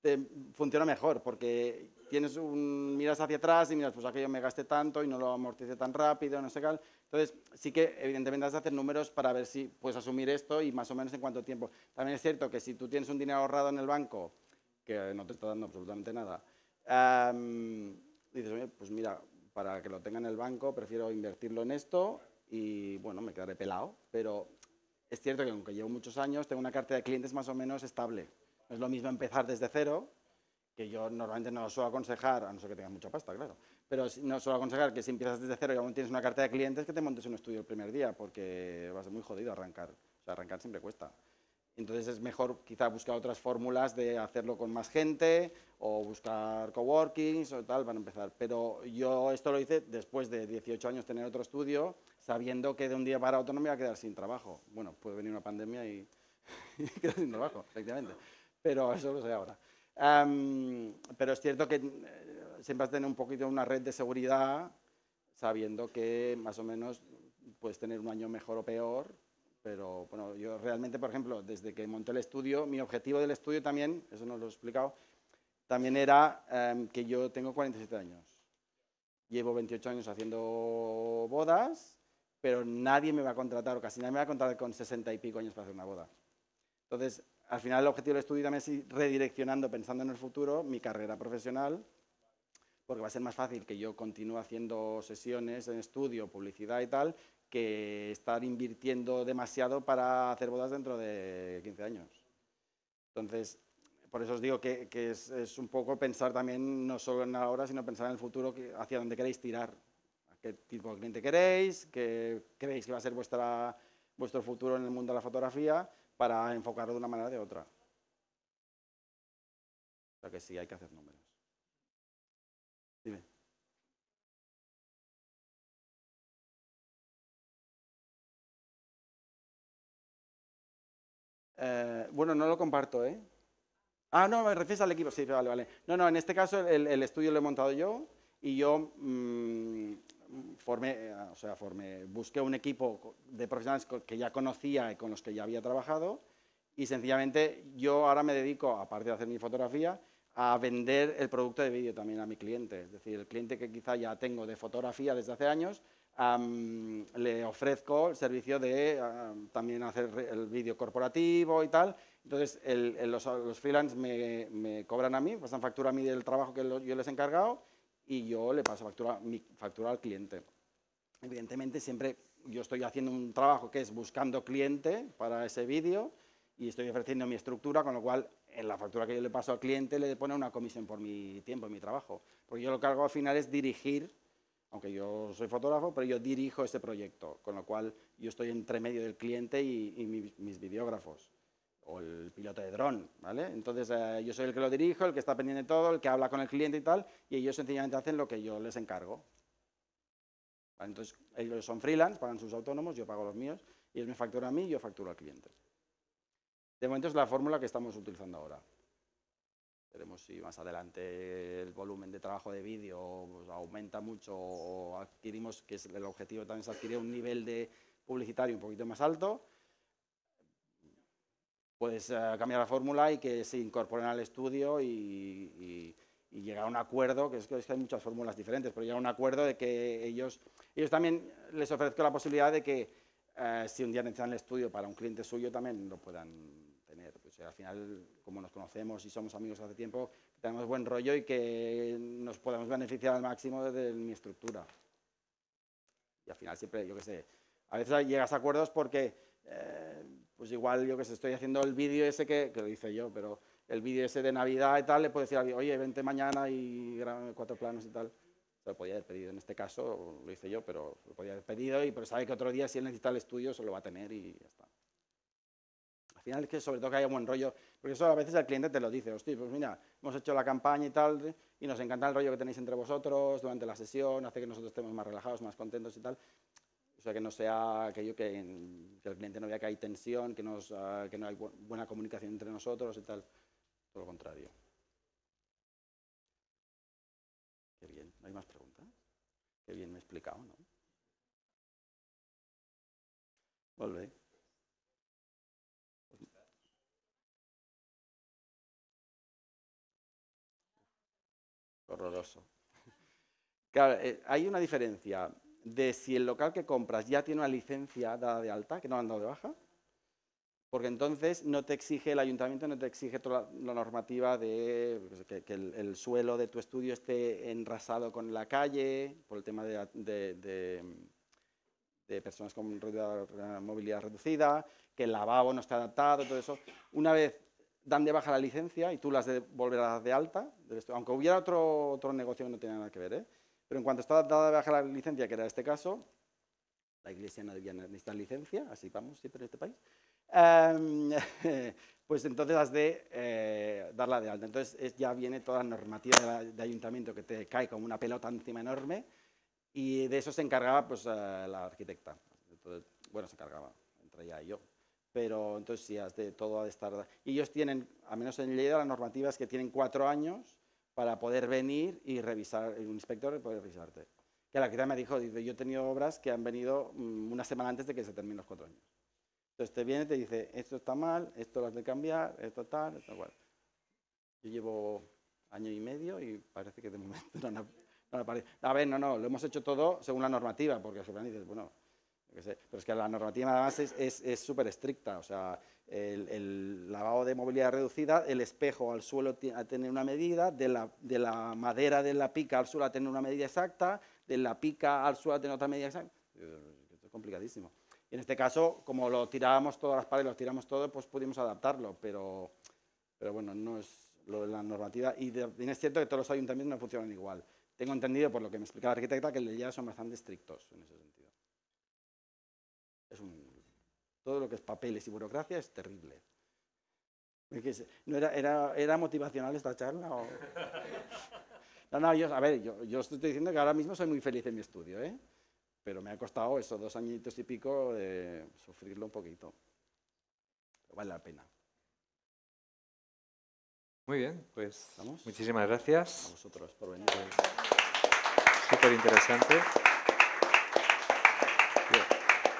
te funciona mejor, porque tienes un, miras hacia atrás y miras, pues aquello me gasté tanto y no lo amorticé tan rápido, no sé qué. Entonces, sí que evidentemente has de hacer números para ver si puedes asumir esto y más o menos en cuánto tiempo. También es cierto que si tú tienes un dinero ahorrado en el banco, que no te está dando absolutamente nada, am, dices, oye, pues mira, para que lo tenga en el banco, prefiero invertirlo en esto y, bueno, me quedaré pelado, pero es cierto que aunque llevo muchos años, tengo una cartera de clientes más o menos estable. No es lo mismo empezar desde cero, que yo normalmente no suelo aconsejar, a no ser que tengas mucha pasta, claro, pero no suelo aconsejar que si empiezas desde cero y aún tienes una cartera de clientes, que te montes un estudio el primer día, porque va a ser muy jodido arrancar. O sea, arrancar siempre cuesta. Entonces es mejor quizá buscar otras fórmulas de hacerlo con más gente o buscar coworkings o tal para empezar. Pero yo esto lo hice después de 18 años tener otro estudio, sabiendo que de un día para otro no me iba a quedar sin trabajo. Bueno, puede venir una pandemia y, y quedar sin trabajo, efectivamente. Pero eso lo sé ahora. Am, pero es cierto que eh, siempre has tener un poquito una red de seguridad, sabiendo que más o menos puedes tener un año mejor o peor, pero bueno, yo realmente, por ejemplo, desde que monté el estudio, mi objetivo del estudio también, eso no lo he explicado, también era em, que yo tengo 47 años. Llevo 28 años haciendo bodas, pero nadie me va a contratar, o casi nadie me va a contratar con 60 y pico años para hacer una boda. Entonces, al final el objetivo del estudio también es ir redireccionando, pensando en el futuro, mi carrera profesional, porque va a ser más fácil que yo continúe haciendo sesiones en estudio, publicidad y tal, que estar invirtiendo demasiado para hacer bodas dentro de 15 años. Entonces, por eso os digo que, es, un poco pensar también no solo en ahora, sino pensar en el futuro, hacia dónde queréis tirar, qué tipo de cliente queréis, qué creéis que va a ser vuestra, vuestro futuro en el mundo de la fotografía, para enfocarlo de una manera o de otra. O sea que sí, hay que hacer números. Dime. Eh, bueno, no lo comparto, ¿eh? Ah, no, me refieres al equipo, sí, vale, vale. No, no, en este caso el, estudio lo he montado yo y yo mm, formé, eh, o sea, formé, busqué un equipo de profesionales que ya conocía y con los que ya había trabajado y sencillamente yo ahora me dedico, aparte de hacer mi fotografía, a vender el producto de vídeo también a mi cliente. Es decir, el cliente que quizá ya tengo de fotografía desde hace años, le ofrezco el servicio de am, también hacer el vídeo corporativo y tal. Entonces, los, los freelance me, cobran a mí, pasan factura a mí del trabajo que yo les he encargado y yo le paso factura, mi factura al cliente. Evidentemente, siempre yo estoy haciendo un trabajo que es buscando cliente para ese vídeo y estoy ofreciendo mi estructura, con lo cual en la factura que yo le paso al cliente le pone una comisión por mi tiempo y mi trabajo. Porque yo lo que hago al final es dirigir, aunque yo soy fotógrafo, pero yo dirijo ese proyecto, con lo cual yo estoy entre medio del cliente y, y mi- mis videógrafos o el piloto de dron, ¿vale? Entonces eh, yo soy el que lo dirijo, el que está pendiente de todo, el que habla con el cliente y tal, y ellos sencillamente hacen lo que yo les encargo. Entonces ellos son freelance, pagan sus autónomos, yo pago los míos, y ellos me facturan a mí yo facturo al cliente. De momento es la fórmula que estamos utilizando ahora. Veremos si más adelante el volumen de trabajo de vídeo pues, aumenta mucho o adquirimos, que el objetivo también es adquirir un nivel de publicitario un poquito más alto. Puedes eh, cambiar la fórmula y que se incorporen al estudio y, y- y llegar a un acuerdo, que es que hay muchas fórmulas diferentes, pero llegar a un acuerdo de que ellos, ellos también les ofrezco la posibilidad de que eh, si un día necesitan el estudio para un cliente suyo también lo puedan tener. Pues, al final, como nos conocemos y somos amigos hace tiempo, tenemos buen rollo y que nos podemos beneficiar al máximo de mi estructura. Y al final siempre, yo qué sé, a veces llegas a acuerdos porque, eh, pues igual, yo que sé, estoy haciendo el vídeo ese que, que lo hice yo, pero el vídeo ese de Navidad y tal, le puedo decir a alguien, oye, vente mañana y grábame cuatro planos y tal. Se lo podía haber pedido. En este caso lo hice yo, pero lo podía haber pedido y pero sabe que otro día si él necesita el estudio se lo va a tener y ya está. Al final es que sobre todo que haya buen rollo, porque eso a veces el cliente te lo dice, hostia, pues mira, hemos hecho la campaña y tal, y nos encanta el rollo que tenéis entre vosotros durante la sesión, hace que nosotros estemos más relajados, más contentos y tal. O sea, que no sea aquello que, el cliente no vea que hay tensión, que, nos, que no hay bu- buena comunicación entre nosotros y tal. Todo lo contrario. Qué bien. ¿No hay más preguntas? Qué bien me he explicado, ¿no? Bé. horroroso. Claro, eh, hay una diferencia de si el local que compras ya tiene una licencia dada de alta, que no han dado de baja, porque entonces no te exige, el ayuntamiento no te exige toda la, la normativa de pues, que, el, el suelo de tu estudio esté enrasado con la calle, por el tema de, la- de- de, personas con movilidad reducida, que el lavabo no está adaptado, todo eso. Una vez dan de baja la licencia y tú las de volver a dar de alta, aunque hubiera otro, otro negocio que no tiene nada que ver, ¿eh? Pero en cuanto está dada de baja la licencia, que era este caso, la iglesia no debía necesitar licencia, así vamos siempre en este país, Em, pues entonces has de eh, darla de alta. Entonces es- ya viene toda la normativa de, la- de ayuntamiento que te cae como una pelota encima enorme y de eso se encargaba pues, eh, la arquitecta. Entonces, bueno, se encargaba, entre ella y yo. Pero entonces sí, has de, todo ha de estar... Y ellos tienen, al menos en Lleida, la normativa es que tienen cuatro años para poder venir y revisar, un inspector y poder revisarte. Que la arquitecta me dijo, dice, yo he tenido obras que han venido mm, una semana antes de que se terminen los cuatro años. Entonces te viene y te dice, esto está mal, esto lo has de cambiar, esto tal, esto cual. Yo llevo año y medio y parece que de momento no no han aparecido. A ver, no, no, lo hemos hecho todo según la normativa, porque al final dices, bueno, yo qué sé, pero es que la normativa además es- es es súper estricta, o sea, el, el lavado de movilidad reducida, el espejo al suelo a tener una medida, de la, de la madera de la pica al suelo a tener una medida exacta, de la pica al suelo a tener otra medida exacta. Esto es complicadísimo. Y en este caso, como lo tirábamos todas las paredes, lo tiramos todo, pues pudimos adaptarlo, pero, pero bueno, no es lo de la normativa. Y de- bien es cierto que todos los ayuntamientos no funcionan igual. Tengo entendido, por lo que me explicaba la arquitecta, que ya son bastante estrictos en ese sentido. Es un- todo lo que es papeles y burocracia es terrible. ¿No era, era, era motivacional esta charla? o- No, no, yo, a ver, yo, estoy diciendo que ahora mismo soy muy feliz en mi estudio, ¿eh? Pero me ha costado eso, dos añitos y pico, de sufrirlo un poquito. Pero vale la pena. Muy bien, pues ¿Vamos? muchísimas A gracias. vosotros por venir. Súper interesante.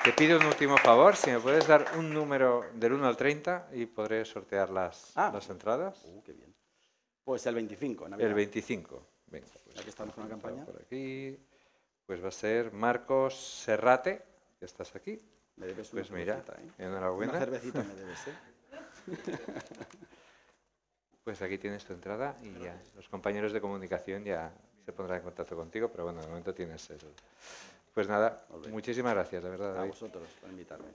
Te pido un último favor, si me puedes dar un número del 1 al 30 y podré sortear las, Ah. las entradas. Uh, qué bien. Pues el 25, Navidad. El 25. Venga, pues, Ya que estamos con la campaña. por aquí. Pues va a ser Marcos Serrate, que estás aquí. Me debes una Pues mira, ¿eh? enhorabuena. Una cervecita me debes, ¿eh? Pues aquí tienes tu entrada y ya los compañeros de comunicación ya se pondrán en contacto contigo, pero bueno, de momento tienes el... Pues nada, muchísimas gracias, de verdad. A David. vosotros por invitarme.